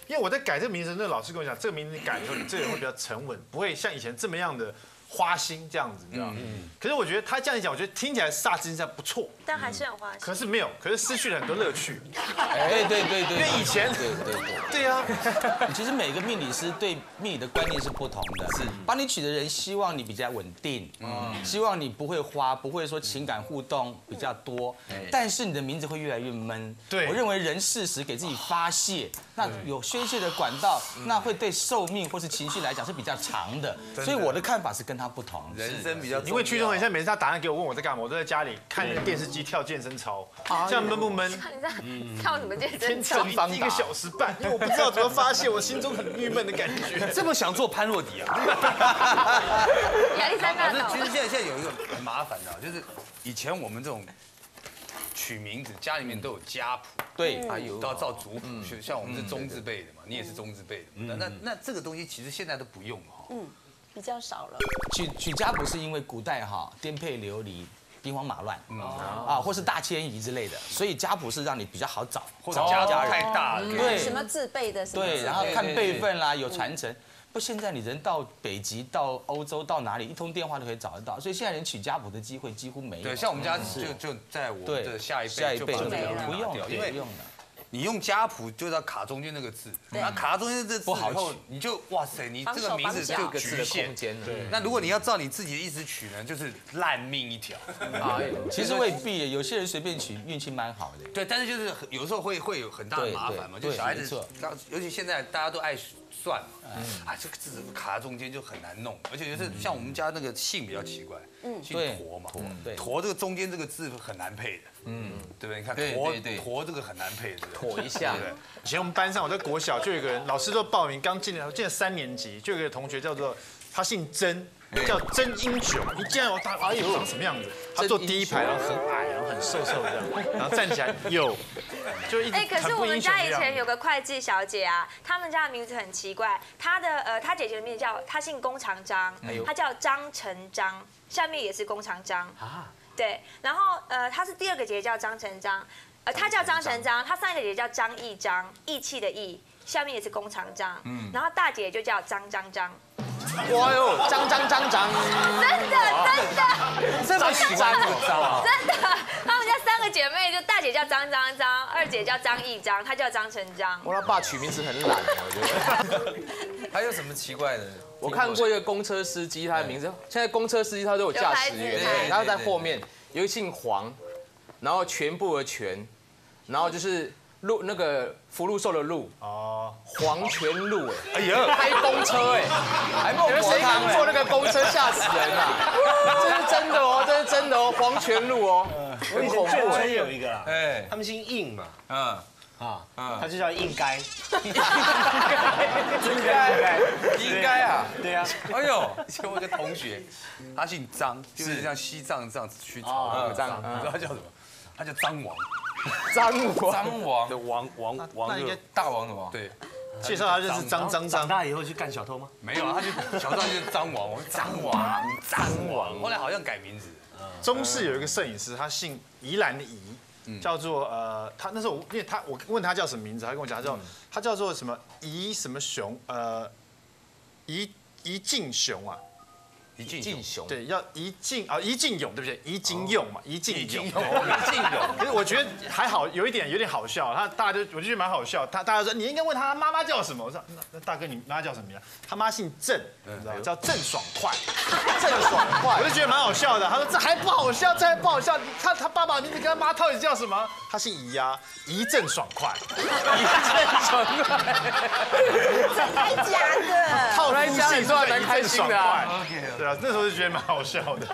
[SPEAKER 6] 因为我在改这个名字，那老师跟我讲，这个名字你改的时候，你这个人会比较沉稳，不会像以前这么样的花心这样子，你知道吗？可是我觉得他这样一讲，我觉得听起来煞之下不错，
[SPEAKER 4] 但还是很花心。
[SPEAKER 6] 可是没有，可是失去了很多乐趣。
[SPEAKER 7] 哎对对对，
[SPEAKER 6] 因为以前
[SPEAKER 7] 对对对。
[SPEAKER 6] 对啊，
[SPEAKER 7] 其实每个命理师对命理的观念是不同的，是帮你取的人希望你比较稳定，嗯希望你不会花，不会说情感互动比较多，但是你的名字会越来越闷。
[SPEAKER 6] 对
[SPEAKER 7] 我认为人适时给自己发泄，那有宣泄的管道，那会对寿命或是情绪来讲是比较长的。所以我的看法是跟他不同。
[SPEAKER 5] 人生比较重要，
[SPEAKER 6] 因为屈中恒现在每次他打电话给我问我在干嘛，我都在家里看那个电视机跳健身操，这样闷不闷？
[SPEAKER 4] 你在跳什么健身
[SPEAKER 6] 天
[SPEAKER 4] 操
[SPEAKER 6] 跳？一个小时半，因为我不知道怎么发泄我心中很郁闷的感觉。
[SPEAKER 5] 这么想做潘若迪啊？
[SPEAKER 4] 亚历山大
[SPEAKER 5] 其实现在现在有一个很麻烦的啊，就是以前我们这种取名字，家里面都有家谱，
[SPEAKER 7] 对，
[SPEAKER 5] 还有都要照族谱，像我们是中字辈的嘛，你也是中字辈的，那那那这个东西其实现在都不用哈。
[SPEAKER 8] 嗯，比较少了。
[SPEAKER 7] 取取家谱是因为古代哈颠沛流离。兵荒马乱，啊，或是大迁移之类的，所以家谱是让你比较好找，
[SPEAKER 5] 或者家人太大了，
[SPEAKER 7] 对
[SPEAKER 8] 什么自备的什么
[SPEAKER 7] 对，然后看辈分啦，有传承。不，现在你人到北极、到欧洲、到哪里，一通电话都可以找得到，所以现在人取家谱的机会几乎没有。
[SPEAKER 5] 对，像我们家就就在我们的下一
[SPEAKER 7] 下一辈就
[SPEAKER 5] 辈就把这个
[SPEAKER 8] 没了
[SPEAKER 7] 不用了，不用了。
[SPEAKER 5] 你用家谱就要卡中间那个字，然后卡中间这字
[SPEAKER 7] 不好
[SPEAKER 5] 以后
[SPEAKER 7] 取，
[SPEAKER 5] 你就哇塞，你这个名字就
[SPEAKER 3] 个字的空
[SPEAKER 5] 局限。
[SPEAKER 3] 间呢？
[SPEAKER 5] 那如果你要照你自己的意思取呢，就是烂命一条。
[SPEAKER 3] 啊，
[SPEAKER 7] 其实未必，有些人随便取运气蛮好的。
[SPEAKER 5] 对，但是就是有时候会会有很大的麻烦嘛，
[SPEAKER 7] 对
[SPEAKER 5] 就小孩子尤其现在大家都爱算嘛，啊，这个字卡在中间就很难弄，而且就是像我们家那个姓比较奇怪，姓
[SPEAKER 7] 对
[SPEAKER 5] 驼嘛，
[SPEAKER 7] 对
[SPEAKER 5] 驼这个中间这个字很难配的，嗯，对不对？你看驼驼这个很难配，对不对？
[SPEAKER 3] 妥一下
[SPEAKER 5] 对不对？
[SPEAKER 6] 以前我们班上，我在国小就有一个人，老师都报名，刚进来，我进了三年级，就有一个同学叫做他姓曾，叫曾英九。一见我他，哎呦，长什么样子？他坐第一排，然后很矮，然后很瘦瘦这样，然后站起来有就一直
[SPEAKER 4] 哎，可是我们家以前有个会计小姐啊，他们家的名字很奇怪，她的呃，她姐姐的名字叫她姓弓长张，她叫张成章，下面也是弓长张啊，对，然后呃，她是第二个姐姐叫张成章，呃，她叫张成章，她上一个姐姐叫张义章，义气的义，下面也是弓长张，然后大姐就叫张张张，
[SPEAKER 3] 哇哟，张张张张，
[SPEAKER 4] 真的真的。
[SPEAKER 3] 这么喜欢你知道吗？
[SPEAKER 4] 真的，他们家三个姐妹，就大姐叫张张张，二姐叫张义章，她叫张成章。
[SPEAKER 3] 我他爸取名字很懒，我觉得。
[SPEAKER 10] 还有什么奇怪的？
[SPEAKER 3] 我看过一个公车司机，他的名字现在公车司机他都有驾驶员
[SPEAKER 4] 有牌子，
[SPEAKER 3] 然后在后面有一个姓黄，然后全部的全，然后就是鹿那个福禄寿的禄，
[SPEAKER 6] 哦，
[SPEAKER 3] 黄泉路哎，
[SPEAKER 5] 哎呀，
[SPEAKER 3] 开公车哎，
[SPEAKER 7] 还孟婆汤
[SPEAKER 3] 敢坐那个公车吓死人啊？这是真的哦，这是真的哦，黄泉路哦，
[SPEAKER 9] 我以前眷村。有一个。啦，
[SPEAKER 10] 哎，
[SPEAKER 9] 他们姓应嘛，
[SPEAKER 10] 嗯，
[SPEAKER 9] 啊，他就叫应该，
[SPEAKER 10] 应该。应该。啊，
[SPEAKER 9] 对啊，
[SPEAKER 10] 哎呦，以前我一个同学，他姓张，就是像西藏这样去草那个张，你知道他叫什么？他叫张王，
[SPEAKER 3] 张王，
[SPEAKER 10] 张王。
[SPEAKER 5] 的王王王
[SPEAKER 6] 那应该
[SPEAKER 10] 大王的王，
[SPEAKER 5] 对，
[SPEAKER 6] 介绍他认识张张
[SPEAKER 9] 长
[SPEAKER 6] 张，
[SPEAKER 9] 大以后去干小偷吗？
[SPEAKER 10] 没有啊，他就小时候就是张王，张王，张王，后来好像改名字，
[SPEAKER 6] 中视有一个摄影师，他姓宜兰的宜，叫做呃，他那时候我因为他我问他叫什么名字，他跟我讲他叫他叫做什么宜什么雄呃宜宜敬雄啊，
[SPEAKER 10] 一进
[SPEAKER 3] 进雄，
[SPEAKER 6] 对，要一进啊一进勇对不对？一进勇嘛，一进勇。
[SPEAKER 10] 一进勇，
[SPEAKER 6] 可是我觉得还好，有一点有点好笑。他大家就我就觉得蛮好笑。他大家说你应该问他妈妈叫什么。我说那那大哥你妈叫什么呀？他妈姓郑，你知道吗？叫郑爽快，郑爽快。我就觉得蛮好笑的。他说这还不好笑，这还不好笑。他他爸爸的名字跟他妈到底叫什么？他姓宜呀，宜郑爽快。
[SPEAKER 8] 还 假的？
[SPEAKER 6] 套
[SPEAKER 3] 来家里说还蛮开心的啊
[SPEAKER 6] 对啊，那时候就觉得蛮好笑的。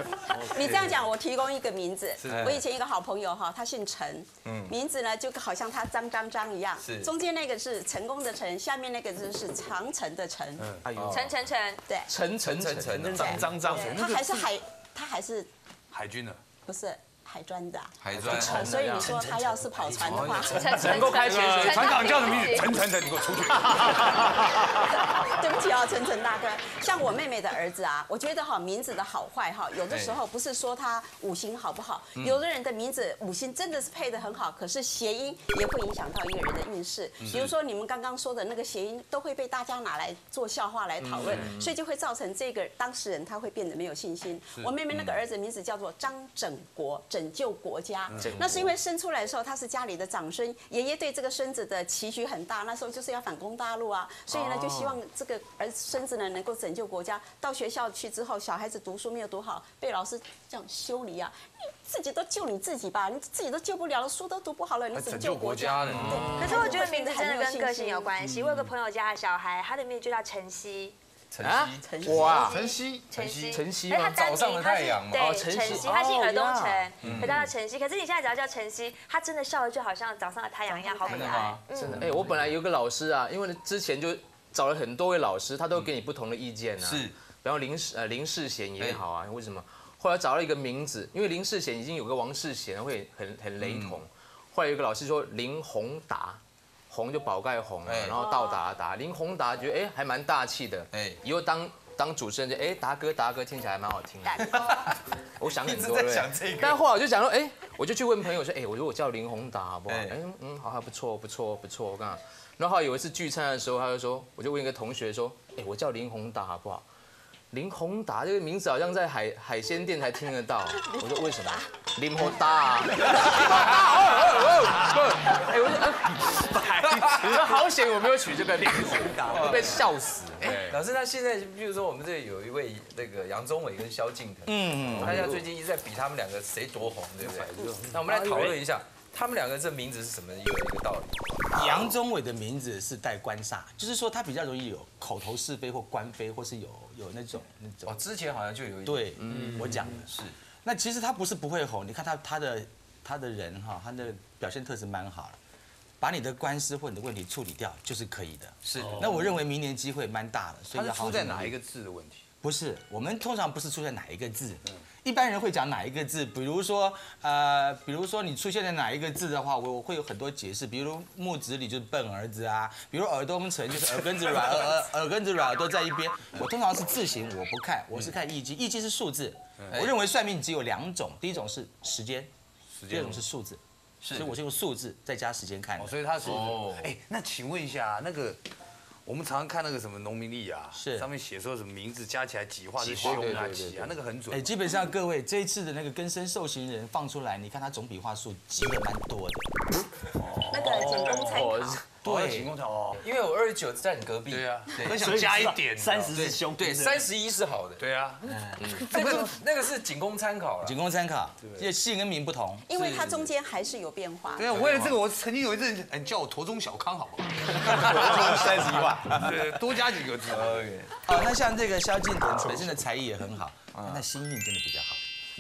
[SPEAKER 8] 你这样讲，我提供一个名字。我以前一个好朋友哈，他姓陈，名字呢就好像他张张张一样，中间那个是成功的成，下面那个字是长城的城。
[SPEAKER 3] 哎呦，
[SPEAKER 4] 陈陈陈，
[SPEAKER 8] 对，
[SPEAKER 3] 陈陈陈陈，
[SPEAKER 6] 张张张，
[SPEAKER 8] 他还是海，他还是
[SPEAKER 10] 海军的。
[SPEAKER 8] 不是海专的啊？
[SPEAKER 10] 海专，
[SPEAKER 8] 呃所以你说他要是跑船的话，
[SPEAKER 3] 能够开潜水
[SPEAKER 10] 船长叫什么名字？陈陈的，你给我出去！
[SPEAKER 8] 对不起啊，陈晨大哥，像我妹妹的儿子啊，我觉得哈名字的好坏哈，有的时候不是说他五行好不好，有的人的名字五行真的是配的很好，可是谐音也会影响到一个人的运势。比如说你们刚刚说的那个谐音，都会被大家拿来做笑话来讨论，所以就会造成这个当事人他会变得没有信心。我妹妹那个儿子名字叫做张整国，拯救国家，那是因为生出来的时候他是家里的长孙，爷爷对这个孙子的期许很大，那时候就是要反攻大陆啊，所以呢就希望这个儿孙子呢能够拯救国家。到学校去之后，小孩子读书没有读好，被老师这样修理啊，你自己都救你自己吧，你自己都救不了了，书都读不好了，你怎么救国家？
[SPEAKER 10] 的，
[SPEAKER 4] 可是我觉得名字真的跟个性有关系。我有个朋友家的小孩，他的名字就叫晨曦，
[SPEAKER 3] 啊，
[SPEAKER 8] 晨曦。
[SPEAKER 3] 我啊，
[SPEAKER 6] 晨曦，
[SPEAKER 4] 晨曦，
[SPEAKER 3] 晨曦。吗？
[SPEAKER 4] 哎他
[SPEAKER 10] 早上的太阳嘛
[SPEAKER 3] 哦
[SPEAKER 4] 对，
[SPEAKER 3] 晨曦，
[SPEAKER 4] 他姓尔东
[SPEAKER 3] 哦
[SPEAKER 4] 城他叫晨曦。可是你现在只要叫晨曦，他真的笑的就好像早上的太阳一样，好可爱
[SPEAKER 8] 真的吗。
[SPEAKER 3] 真的，哎，我本来有个老师啊，因为之前就找了很多位老师，他都给你不同的意见啊。
[SPEAKER 10] 是，
[SPEAKER 3] 比方林世呃林世贤也好啊，为什么？后来找到一个名字，因为林世贤已经有个王世贤会很很雷同。后来有一个老师说林宏达，宏就宝盖宏啊
[SPEAKER 10] 哎，
[SPEAKER 3] 然后到达的达，林宏达觉得哎还蛮大气的，
[SPEAKER 10] 哎
[SPEAKER 3] 哎，以后当当主持人就哎达哥达哥听起来还蛮好听的。我想很多，
[SPEAKER 10] 一直在
[SPEAKER 3] 对不对
[SPEAKER 10] 想这个
[SPEAKER 3] 但后来我就想说，哎，我就去问朋友说，哎，我说我叫林宏达好不好？
[SPEAKER 10] 哎
[SPEAKER 3] 哎，嗯，好，还不错，不错，不错。我刚刚，然后有一次聚餐的时候，他就说，我就问一个同学说，哎，我叫林宏达好不好？林宏达这个名字好像在海海鲜店才听得到。我说为什么？林宏达啊。林宏达，哦哦哦，哎，我就呃，你说好险我没有取这个林宏达，我被笑死。
[SPEAKER 10] 哎，老师，那现在比如说我们这里有一位那个杨宗纬跟萧敬腾，嗯，大家最近一直在比他们两个谁多红，对不对？那我们来讨论一下，他们两个这名字是什么一个一个道理？
[SPEAKER 7] 杨宗纬的名字是带官煞，就是说他比较容易有口头是非或官非，或是有有那种那种哦，
[SPEAKER 10] 之前好像就有一
[SPEAKER 7] 对，嗯我讲的
[SPEAKER 10] 是
[SPEAKER 7] 那其实他不是不会吼，你看他他的他的人哈，他的表现特质蛮好的，把你的官司或你的问题处理掉就是可以的。
[SPEAKER 10] 是，
[SPEAKER 7] 那我认为明年机会蛮大的，所以要好好
[SPEAKER 10] 出在哪一？个字的问题？
[SPEAKER 7] 不是，我们通常不是出在哪一个字，一般人会讲哪一个字，比如说呃，比如说你出现在哪一个字的话，我我会有很多解释，比如木子李就是笨儿子啊，比如耳东城就是耳根子软，耳耳耳根子软耳朵在一边。我通常是字形，我不看，我是看易经，易经是数字。我认为算命只有两种，第一种是时间，第二种是数字，所以我是用数字再加时间看的。
[SPEAKER 5] 所以他是哎，那请问一下那个。我们常常看那个什么农民历啊，
[SPEAKER 7] 是
[SPEAKER 5] 上面写说什么名字加起来几画是凶啊几啊，那个很准。
[SPEAKER 7] 哎，基本上各位这一次的那个根生受刑人放出来，你看他总笔画数积的蛮多的。
[SPEAKER 8] 那个仅供参考。
[SPEAKER 7] 对，
[SPEAKER 5] 哦，
[SPEAKER 10] 因为我二十九在你隔壁。
[SPEAKER 5] 对啊，很想加一点。
[SPEAKER 9] 三十是凶，
[SPEAKER 10] 对，三十一是好的。
[SPEAKER 5] 对啊，
[SPEAKER 10] 那个那个是仅供参考了，
[SPEAKER 7] 仅供参考。因为姓跟名不同，
[SPEAKER 8] 因为它中间还是有变化。
[SPEAKER 5] 对啊，为了这个，我曾经有一阵，哎，叫我驼中小康好不好？
[SPEAKER 7] 三十一万，
[SPEAKER 5] 对，多加几个字。
[SPEAKER 7] 好，那像这个萧敬腾本身的才艺也很好，但他心运真的比较好。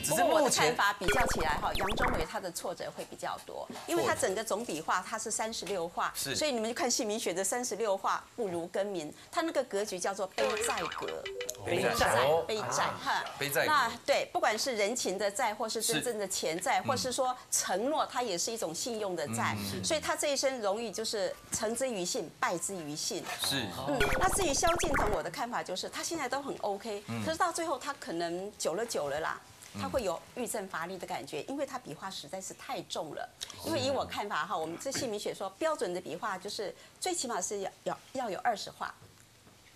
[SPEAKER 8] 不过我的看法比较起来哈，杨宗纬他的挫折会比较多，因为他整个总笔画他是三十六画，所以你们就看姓名选的三十六画不如更名，他那个格局叫做背债格，
[SPEAKER 10] 背债
[SPEAKER 8] 背债哈，
[SPEAKER 10] 背债。
[SPEAKER 8] 那对，不管是人情的债，或是真正的钱债，或是说承诺，它也是一种信用的债，所以他这一生容易就是成之于信，败之于信。
[SPEAKER 10] 是，
[SPEAKER 8] 嗯，那至于萧敬腾，我的看法就是他现在都很 OK，可是到最后他可能久了久了啦。他会有郁症乏力的感觉，因为他笔画实在是太重了。因为以我看法哈，我们这姓名学说标准的笔画就是最起码是要要要有二十画，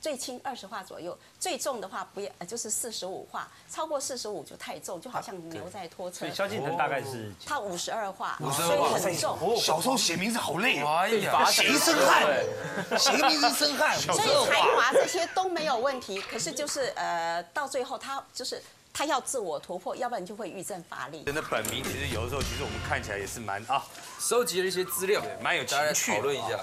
[SPEAKER 8] 最轻二十画左右，最重的话不要就是四十五画，超过四十五就太重，就好像牛在拖车。
[SPEAKER 9] 所以萧敬腾大概是
[SPEAKER 8] 他五十二画，
[SPEAKER 5] 五十二画
[SPEAKER 8] 很重。
[SPEAKER 5] 小时候写名字好累啊，写一身汗，写个名字一身汗。
[SPEAKER 8] 所以才华这些都没有问题，可是就是呃到最后他就是。他要自我突破，要不然就会遇症乏力。
[SPEAKER 5] 人的本名其实有的时候，其实我们看起来也是蛮啊，
[SPEAKER 10] 收集了一些资料，
[SPEAKER 5] 蛮有情趣。
[SPEAKER 10] 讨论一下，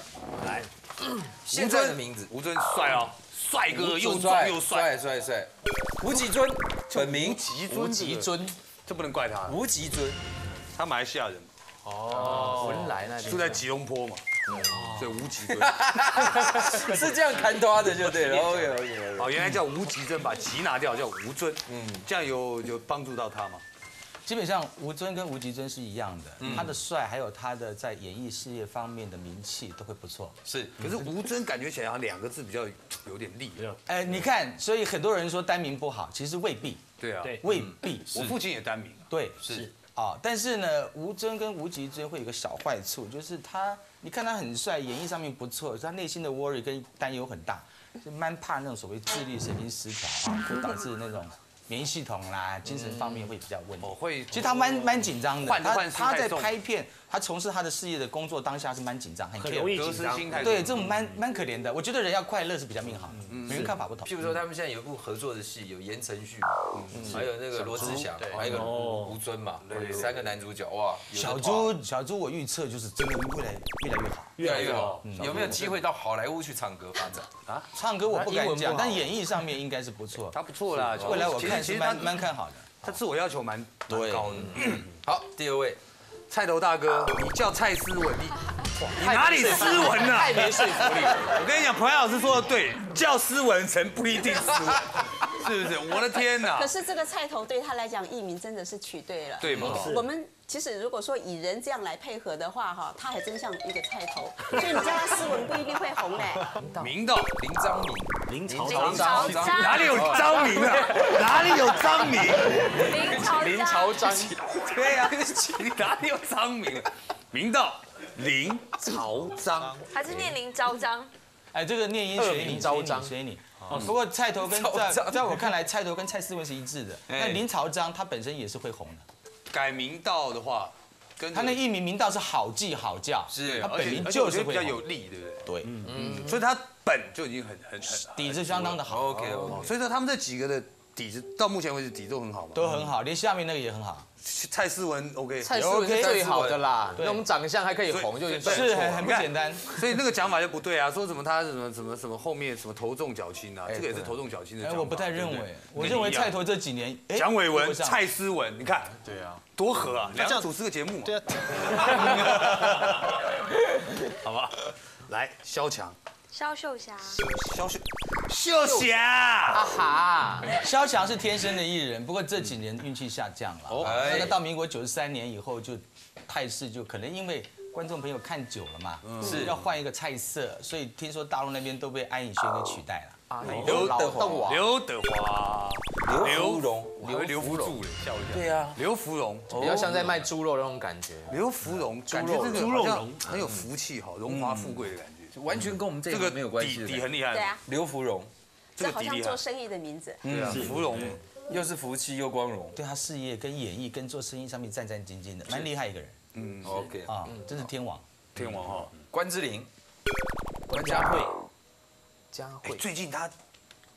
[SPEAKER 5] 来，
[SPEAKER 10] 吴尊的名字，
[SPEAKER 5] 吴尊帅哦，帅哥又壮又帅，
[SPEAKER 10] 帅帅。吴吉尊，本名
[SPEAKER 5] 吴
[SPEAKER 10] 吉尊，
[SPEAKER 5] 这不能怪他。
[SPEAKER 10] 吴吉尊，
[SPEAKER 5] 他马来西亚人。
[SPEAKER 10] 哦，文莱那边
[SPEAKER 5] 住在吉隆坡嘛。所以无极尊
[SPEAKER 10] 是这样看他的就对了。OK OK。
[SPEAKER 5] 哦，原来叫无极尊，把极拿掉叫吴尊。嗯，这样有有帮助到他吗？
[SPEAKER 7] 基本上吴尊跟吴极尊是一样的，他的帅还有他的在演艺事业方面的名气都会不错。
[SPEAKER 5] 是，可是吴尊感觉起来两个字比较有点力。
[SPEAKER 7] 哎，你看，所以很多人说单名不好，其实未必。
[SPEAKER 5] 对啊，
[SPEAKER 7] 未必。
[SPEAKER 5] 我父亲也单名。
[SPEAKER 7] 对，是。啊，但是呢，吴尊跟吴极尊会有个小坏处，就是他。你看他很帅，演艺上面不错，他内心的 worry 跟担忧很大，就蛮怕那种所谓智力神经失调啊，会导致那种。免疫系统啦，精神方面会比较问题。我
[SPEAKER 5] 会，
[SPEAKER 7] 其实他蛮蛮紧张的。他他在拍片，他从事他的事业的工作当下是蛮紧张，
[SPEAKER 9] 很容易紧张。
[SPEAKER 7] 对，这种蛮蛮可怜的。我觉得人要快乐是比较命好，每人看法不同。
[SPEAKER 10] 譬如说，他们现在有一部合作的戏，有言承旭，还有那个罗志祥，还有吴尊嘛，对，三个男主角哇。
[SPEAKER 7] 小猪，小猪，我预测就是真的未来越来越好，
[SPEAKER 10] 越来越好。有没有机会到好莱坞去唱歌发展啊？
[SPEAKER 7] 唱歌我不敢讲，但演艺上面应该是不错。
[SPEAKER 5] 他不错啦，
[SPEAKER 7] 未来我看。其实他蛮看好的，
[SPEAKER 5] 他自我要求蛮蛮高的。
[SPEAKER 10] 好，第二位，
[SPEAKER 5] 菜头大哥，你叫蔡思文，你 你哪里斯文呢？
[SPEAKER 10] 太没说服力。
[SPEAKER 5] 我跟你讲，彭老师说的对，叫斯文成不一定斯文，是不是？我的天哪！
[SPEAKER 8] 可是这个菜头对他来讲，艺名真的是取对了。
[SPEAKER 5] 对吗？
[SPEAKER 8] 我们。其实如果说以人这样来配合的话，哈，他还真像一个菜头，所以你叫他斯文不一定会红嘞。
[SPEAKER 5] 明道
[SPEAKER 10] 林张明，
[SPEAKER 9] 林朝
[SPEAKER 4] 张，
[SPEAKER 5] 哪里有张明啊？哪里有张明？
[SPEAKER 4] 林朝
[SPEAKER 10] 林朝张，
[SPEAKER 5] 对呀，哪里有张明？明道林朝张，
[SPEAKER 4] 还是念林昭章？
[SPEAKER 7] 哎，这个念音学你，招张学你。不过菜头跟在在我看来，菜头跟蔡思文是一致的。那林朝章他本身也是会红的。
[SPEAKER 5] 改名道的话，
[SPEAKER 7] 跟他那艺名名道是好记好叫，
[SPEAKER 5] 是，
[SPEAKER 7] 他本名就是
[SPEAKER 5] 比较有利，对不对？
[SPEAKER 7] 对，嗯，
[SPEAKER 5] 所以他本就已经很很很
[SPEAKER 7] 底子相当的好。
[SPEAKER 5] ，OK，OK。所以说他们这几个的底子到目前为止底都很好嘛，
[SPEAKER 7] 都很好，连下面那个也很好。
[SPEAKER 5] 蔡思文 OK，
[SPEAKER 3] 蔡思文是最好的啦，那种长相还可以红，就是
[SPEAKER 7] 是很很不简单。
[SPEAKER 5] 所以那个讲法就不对啊，说什么他什么什么什么后面什么头重脚轻啊，这个也是头重脚轻的。哎，
[SPEAKER 7] 我不太认为，我认为蔡头这几年，
[SPEAKER 5] 蒋伟文、蔡思文，你看，
[SPEAKER 6] 对啊，
[SPEAKER 5] 多合啊，两样主持个节目，
[SPEAKER 6] 对啊
[SPEAKER 5] 好吧，来萧强，
[SPEAKER 4] 萧秀霞，
[SPEAKER 5] 肖秀，秀霞，
[SPEAKER 3] 啊哈，
[SPEAKER 7] 萧翔是天生的艺人，不过这几年运气下降了。哦，
[SPEAKER 10] 哎。
[SPEAKER 7] 那到民国九十三年以后，就态势就可能因为观众朋友看久了嘛，是。要换一个菜色，所以听说大陆那边都被安以轩给取代了。
[SPEAKER 5] 啊刘
[SPEAKER 3] 德华。
[SPEAKER 5] 刘德华，
[SPEAKER 10] 刘福荣，
[SPEAKER 5] 刘福柱嘞，吓我一跳。
[SPEAKER 10] 对啊，
[SPEAKER 5] 刘福荣，
[SPEAKER 3] 比较像在卖猪肉那种感觉。
[SPEAKER 5] 刘福荣，感觉这个好像很有福气哈，荣华富贵的感觉。
[SPEAKER 10] 完全跟我们这
[SPEAKER 5] 这个
[SPEAKER 10] 个没有关系
[SPEAKER 5] 底
[SPEAKER 10] 的。
[SPEAKER 5] 底很厉害。
[SPEAKER 8] 对啊，
[SPEAKER 10] 刘芙蓉
[SPEAKER 5] 这
[SPEAKER 8] 这好。像做生意的名字。
[SPEAKER 5] 嗯，芙蓉
[SPEAKER 10] 又是福气又光荣。
[SPEAKER 7] 对他事业跟演艺跟做生意上面战战兢兢的，蛮厉害一个人
[SPEAKER 5] 嗯
[SPEAKER 10] ，OK，
[SPEAKER 7] 啊，真是天王。
[SPEAKER 5] 天王哈。
[SPEAKER 10] 关之琳，关佳慧，
[SPEAKER 3] 佳
[SPEAKER 5] 哎，
[SPEAKER 3] 慧，
[SPEAKER 5] 最近他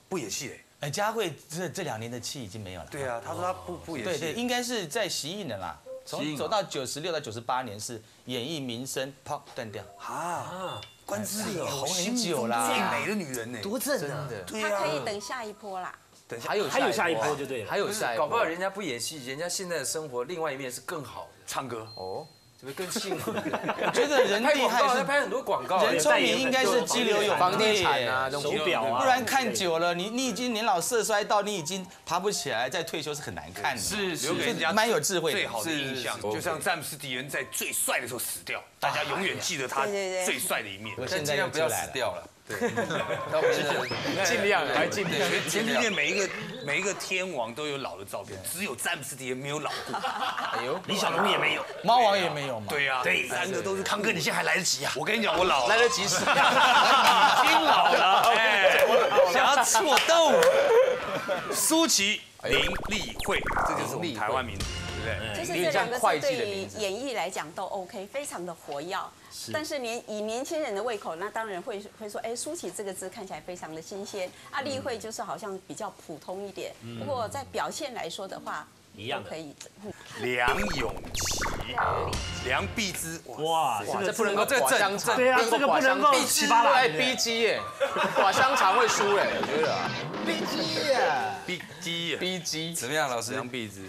[SPEAKER 5] 不演戏嘞。
[SPEAKER 7] 哎，佳慧这这两年的气已经没有了。
[SPEAKER 5] 对啊，他说他不不演
[SPEAKER 7] 戏对
[SPEAKER 5] 对，
[SPEAKER 7] 应该是在习艺的啦。从走到九十六到九十八年是演艺民生啪断掉，
[SPEAKER 5] 啊，关之琳
[SPEAKER 7] 红很久啦
[SPEAKER 5] 最美的女人呢。
[SPEAKER 3] 多正啊！
[SPEAKER 8] 她可以
[SPEAKER 5] 啊，
[SPEAKER 8] 等下一波啦。
[SPEAKER 5] 等下
[SPEAKER 3] 还有
[SPEAKER 9] 还有下一波就对了。
[SPEAKER 3] 还有下一
[SPEAKER 10] 搞不好人家不演戏，人家现在的生活另外一面是更好的，
[SPEAKER 5] 唱歌。
[SPEAKER 3] 哦，
[SPEAKER 10] 怎么更幸福？
[SPEAKER 7] 我觉得人厉害是
[SPEAKER 10] 拍很多广告，
[SPEAKER 7] 人聪明应该是激流勇
[SPEAKER 3] 房地
[SPEAKER 7] 退
[SPEAKER 3] 产啊，
[SPEAKER 9] 手表啊，
[SPEAKER 7] 不然看久了，你你已经年老色衰到你已经爬不起来，再退休是很难看的。
[SPEAKER 10] 是
[SPEAKER 5] 留给人家
[SPEAKER 7] 蛮有智慧的
[SPEAKER 5] 最好的印象，
[SPEAKER 10] 是是
[SPEAKER 5] 就像詹姆斯迪恩在最帅的时候死掉，大家永远记得他最帅的一面。
[SPEAKER 7] 我现在
[SPEAKER 10] 但尽量不要。死掉了。
[SPEAKER 3] 要不是尽量还尽量。
[SPEAKER 5] 全全世界每一个每一个天王都有老的照片，只有詹姆斯迪恩没有老过。
[SPEAKER 3] 哎呦，
[SPEAKER 9] 李小龙也没有。
[SPEAKER 7] 猫王也没有嘛。
[SPEAKER 5] 对呀，
[SPEAKER 9] 对
[SPEAKER 5] 三个都是康哥，你现在还来得及啊！我跟你讲，我老了
[SPEAKER 3] 来得及是。
[SPEAKER 5] 已经老了，哎，想要吃我豆腐。舒淇、林立慧，这就是我们台湾名字，对不对？
[SPEAKER 8] 就是这两个字对于演艺来讲都 OK，非常的活跃。但是年以年轻人的胃口，那当然会会说，哎，舒淇这个字看起来非常的新鲜。啊，例会就是好像比较普通一点，不过在表现来说的话，
[SPEAKER 9] 一样
[SPEAKER 8] 可以。嗯。
[SPEAKER 5] 梁咏琪、梁碧芝，
[SPEAKER 9] 哇，
[SPEAKER 3] 哇，
[SPEAKER 9] 这
[SPEAKER 3] 不能够
[SPEAKER 10] 这个
[SPEAKER 3] 刮香肠，
[SPEAKER 9] 对啊这个不能够
[SPEAKER 3] 必
[SPEAKER 9] 七八拉
[SPEAKER 3] 哎，B G 耶，刮香肠会输哎，我觉得？啊
[SPEAKER 7] 飞机呀，
[SPEAKER 5] 碧姬、
[SPEAKER 3] ，B G
[SPEAKER 10] 怎么样，老师？
[SPEAKER 5] 梁碧芝，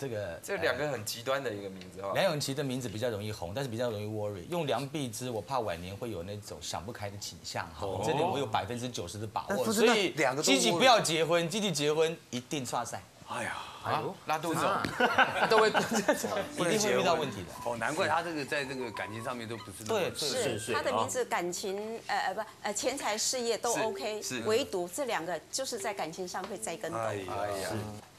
[SPEAKER 7] 这个
[SPEAKER 10] 这两个很极端的一个名字哈。
[SPEAKER 7] 梁咏琪的名字比较容易红，但是比较容易 worry。用梁碧芝，我怕晚年会有那种想不开的倾向哈，这里我有百分之九十的把握，所以
[SPEAKER 5] 两个都
[SPEAKER 7] 积极不要结婚，积极结婚一定差赛，
[SPEAKER 5] 哎呀，
[SPEAKER 3] 哎呦，
[SPEAKER 10] 拉肚子。哦，
[SPEAKER 3] 都会
[SPEAKER 7] 一定会遇到问题的。
[SPEAKER 5] 哦，难怪他这个在这个感情上面都不是那么
[SPEAKER 7] 对对
[SPEAKER 8] 是他的名字感情呃呃不呃钱财事业都
[SPEAKER 10] 是
[SPEAKER 8] OK，
[SPEAKER 10] 是。
[SPEAKER 8] 唯独这两个就是在感情上会栽跟斗。
[SPEAKER 5] 哎呀，
[SPEAKER 10] 哎呀，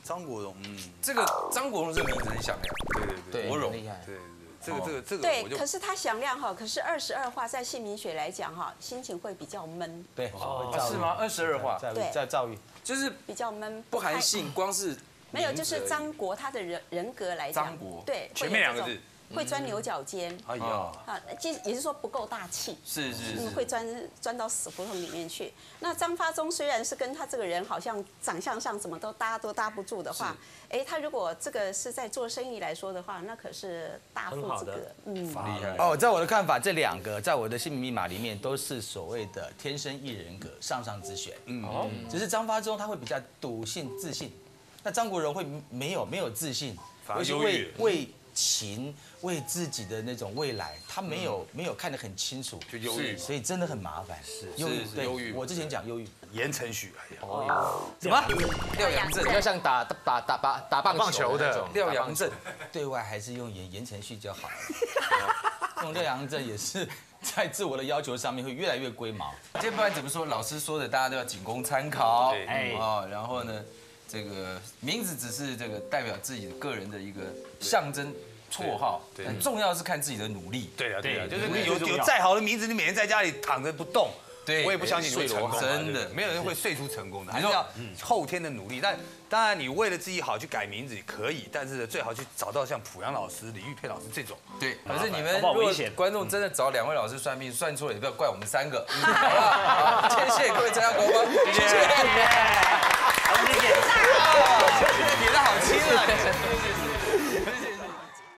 [SPEAKER 5] 张国荣，嗯，
[SPEAKER 10] 这个张国荣这个名字很响亮，
[SPEAKER 5] 对对对
[SPEAKER 3] 对，
[SPEAKER 10] 国荣。
[SPEAKER 3] 很厉害。
[SPEAKER 5] 对对，这个这个这个
[SPEAKER 8] 对可是他响亮哈，可是二十二画在姓名学来讲哈，心情会比较闷，
[SPEAKER 7] 对，
[SPEAKER 10] 啊是吗？二十二画
[SPEAKER 7] 在
[SPEAKER 8] 对。
[SPEAKER 7] 在教育，
[SPEAKER 10] 就是
[SPEAKER 8] 比较闷，
[SPEAKER 10] 不含
[SPEAKER 8] 太
[SPEAKER 10] 姓，光是
[SPEAKER 8] 没有，就是张国他的人人格来讲，
[SPEAKER 10] 张国。
[SPEAKER 8] 对，
[SPEAKER 5] 前面两个字，
[SPEAKER 8] 会钻牛角尖
[SPEAKER 5] 哎呀，
[SPEAKER 8] 啊，即也是说不够大气。嗯，
[SPEAKER 10] 是是是，
[SPEAKER 8] 会钻钻到死胡同里面去。那张发忠虽然是跟他这个人好像长相上怎么都搭都搭不住的话，哎，他如果这个是在做生意来说的话，那可是大富之格。嗯，
[SPEAKER 10] 厉害。
[SPEAKER 7] 哦，在我的看法，这两个在我的姓名密码里面都是所谓的天生一人格，上上之选。嗯，只是张发忠他会比较笃信自信，那张国荣会没有没有自信，
[SPEAKER 5] 反而
[SPEAKER 7] 尤其
[SPEAKER 5] 忧郁
[SPEAKER 7] 为为情为自己的那种未来，他没有没有看得很清楚，
[SPEAKER 5] 就忧郁。
[SPEAKER 7] 所以真的很麻烦。是忧郁
[SPEAKER 5] 忧郁。
[SPEAKER 7] 我之前讲忧郁，
[SPEAKER 5] 言承旭，哎呀，
[SPEAKER 7] 什么？
[SPEAKER 10] 廖阳正。
[SPEAKER 3] 比，较像打打打打打棒
[SPEAKER 6] 棒球的。
[SPEAKER 10] 廖阳正，
[SPEAKER 7] 对外还是用言言承旭就好了。用廖阳正也是在自我的要求上面会越来越龟毛。
[SPEAKER 10] 今天不管怎么说，老师说的大家都要仅供参考。
[SPEAKER 5] 对。
[SPEAKER 9] 哎
[SPEAKER 10] 哦，然后呢，这个名字只是这个代表自己的个人的一个象征绰号，很重要是看自己的努力。
[SPEAKER 5] 对啊对啊，就是
[SPEAKER 9] 对最重要
[SPEAKER 5] 有有再好的名字，你每天在家里躺着不动。
[SPEAKER 10] 对
[SPEAKER 5] 我也不相信你会成功啊，
[SPEAKER 10] 真的
[SPEAKER 5] 没有人会睡出成功的，还
[SPEAKER 10] 你
[SPEAKER 5] 是要后天的努力。但当然，你为了自己好去改名字可以，但是最好去找到像濮阳老师、李玉佩老师这种。
[SPEAKER 10] 对，可是你们如果观众真的找两位老师算命，算错了也不要怪我们三个，好不好？谢谢各位参加国光，谢谢。
[SPEAKER 9] 谢，谢谢。
[SPEAKER 10] 现在叠的好轻啊！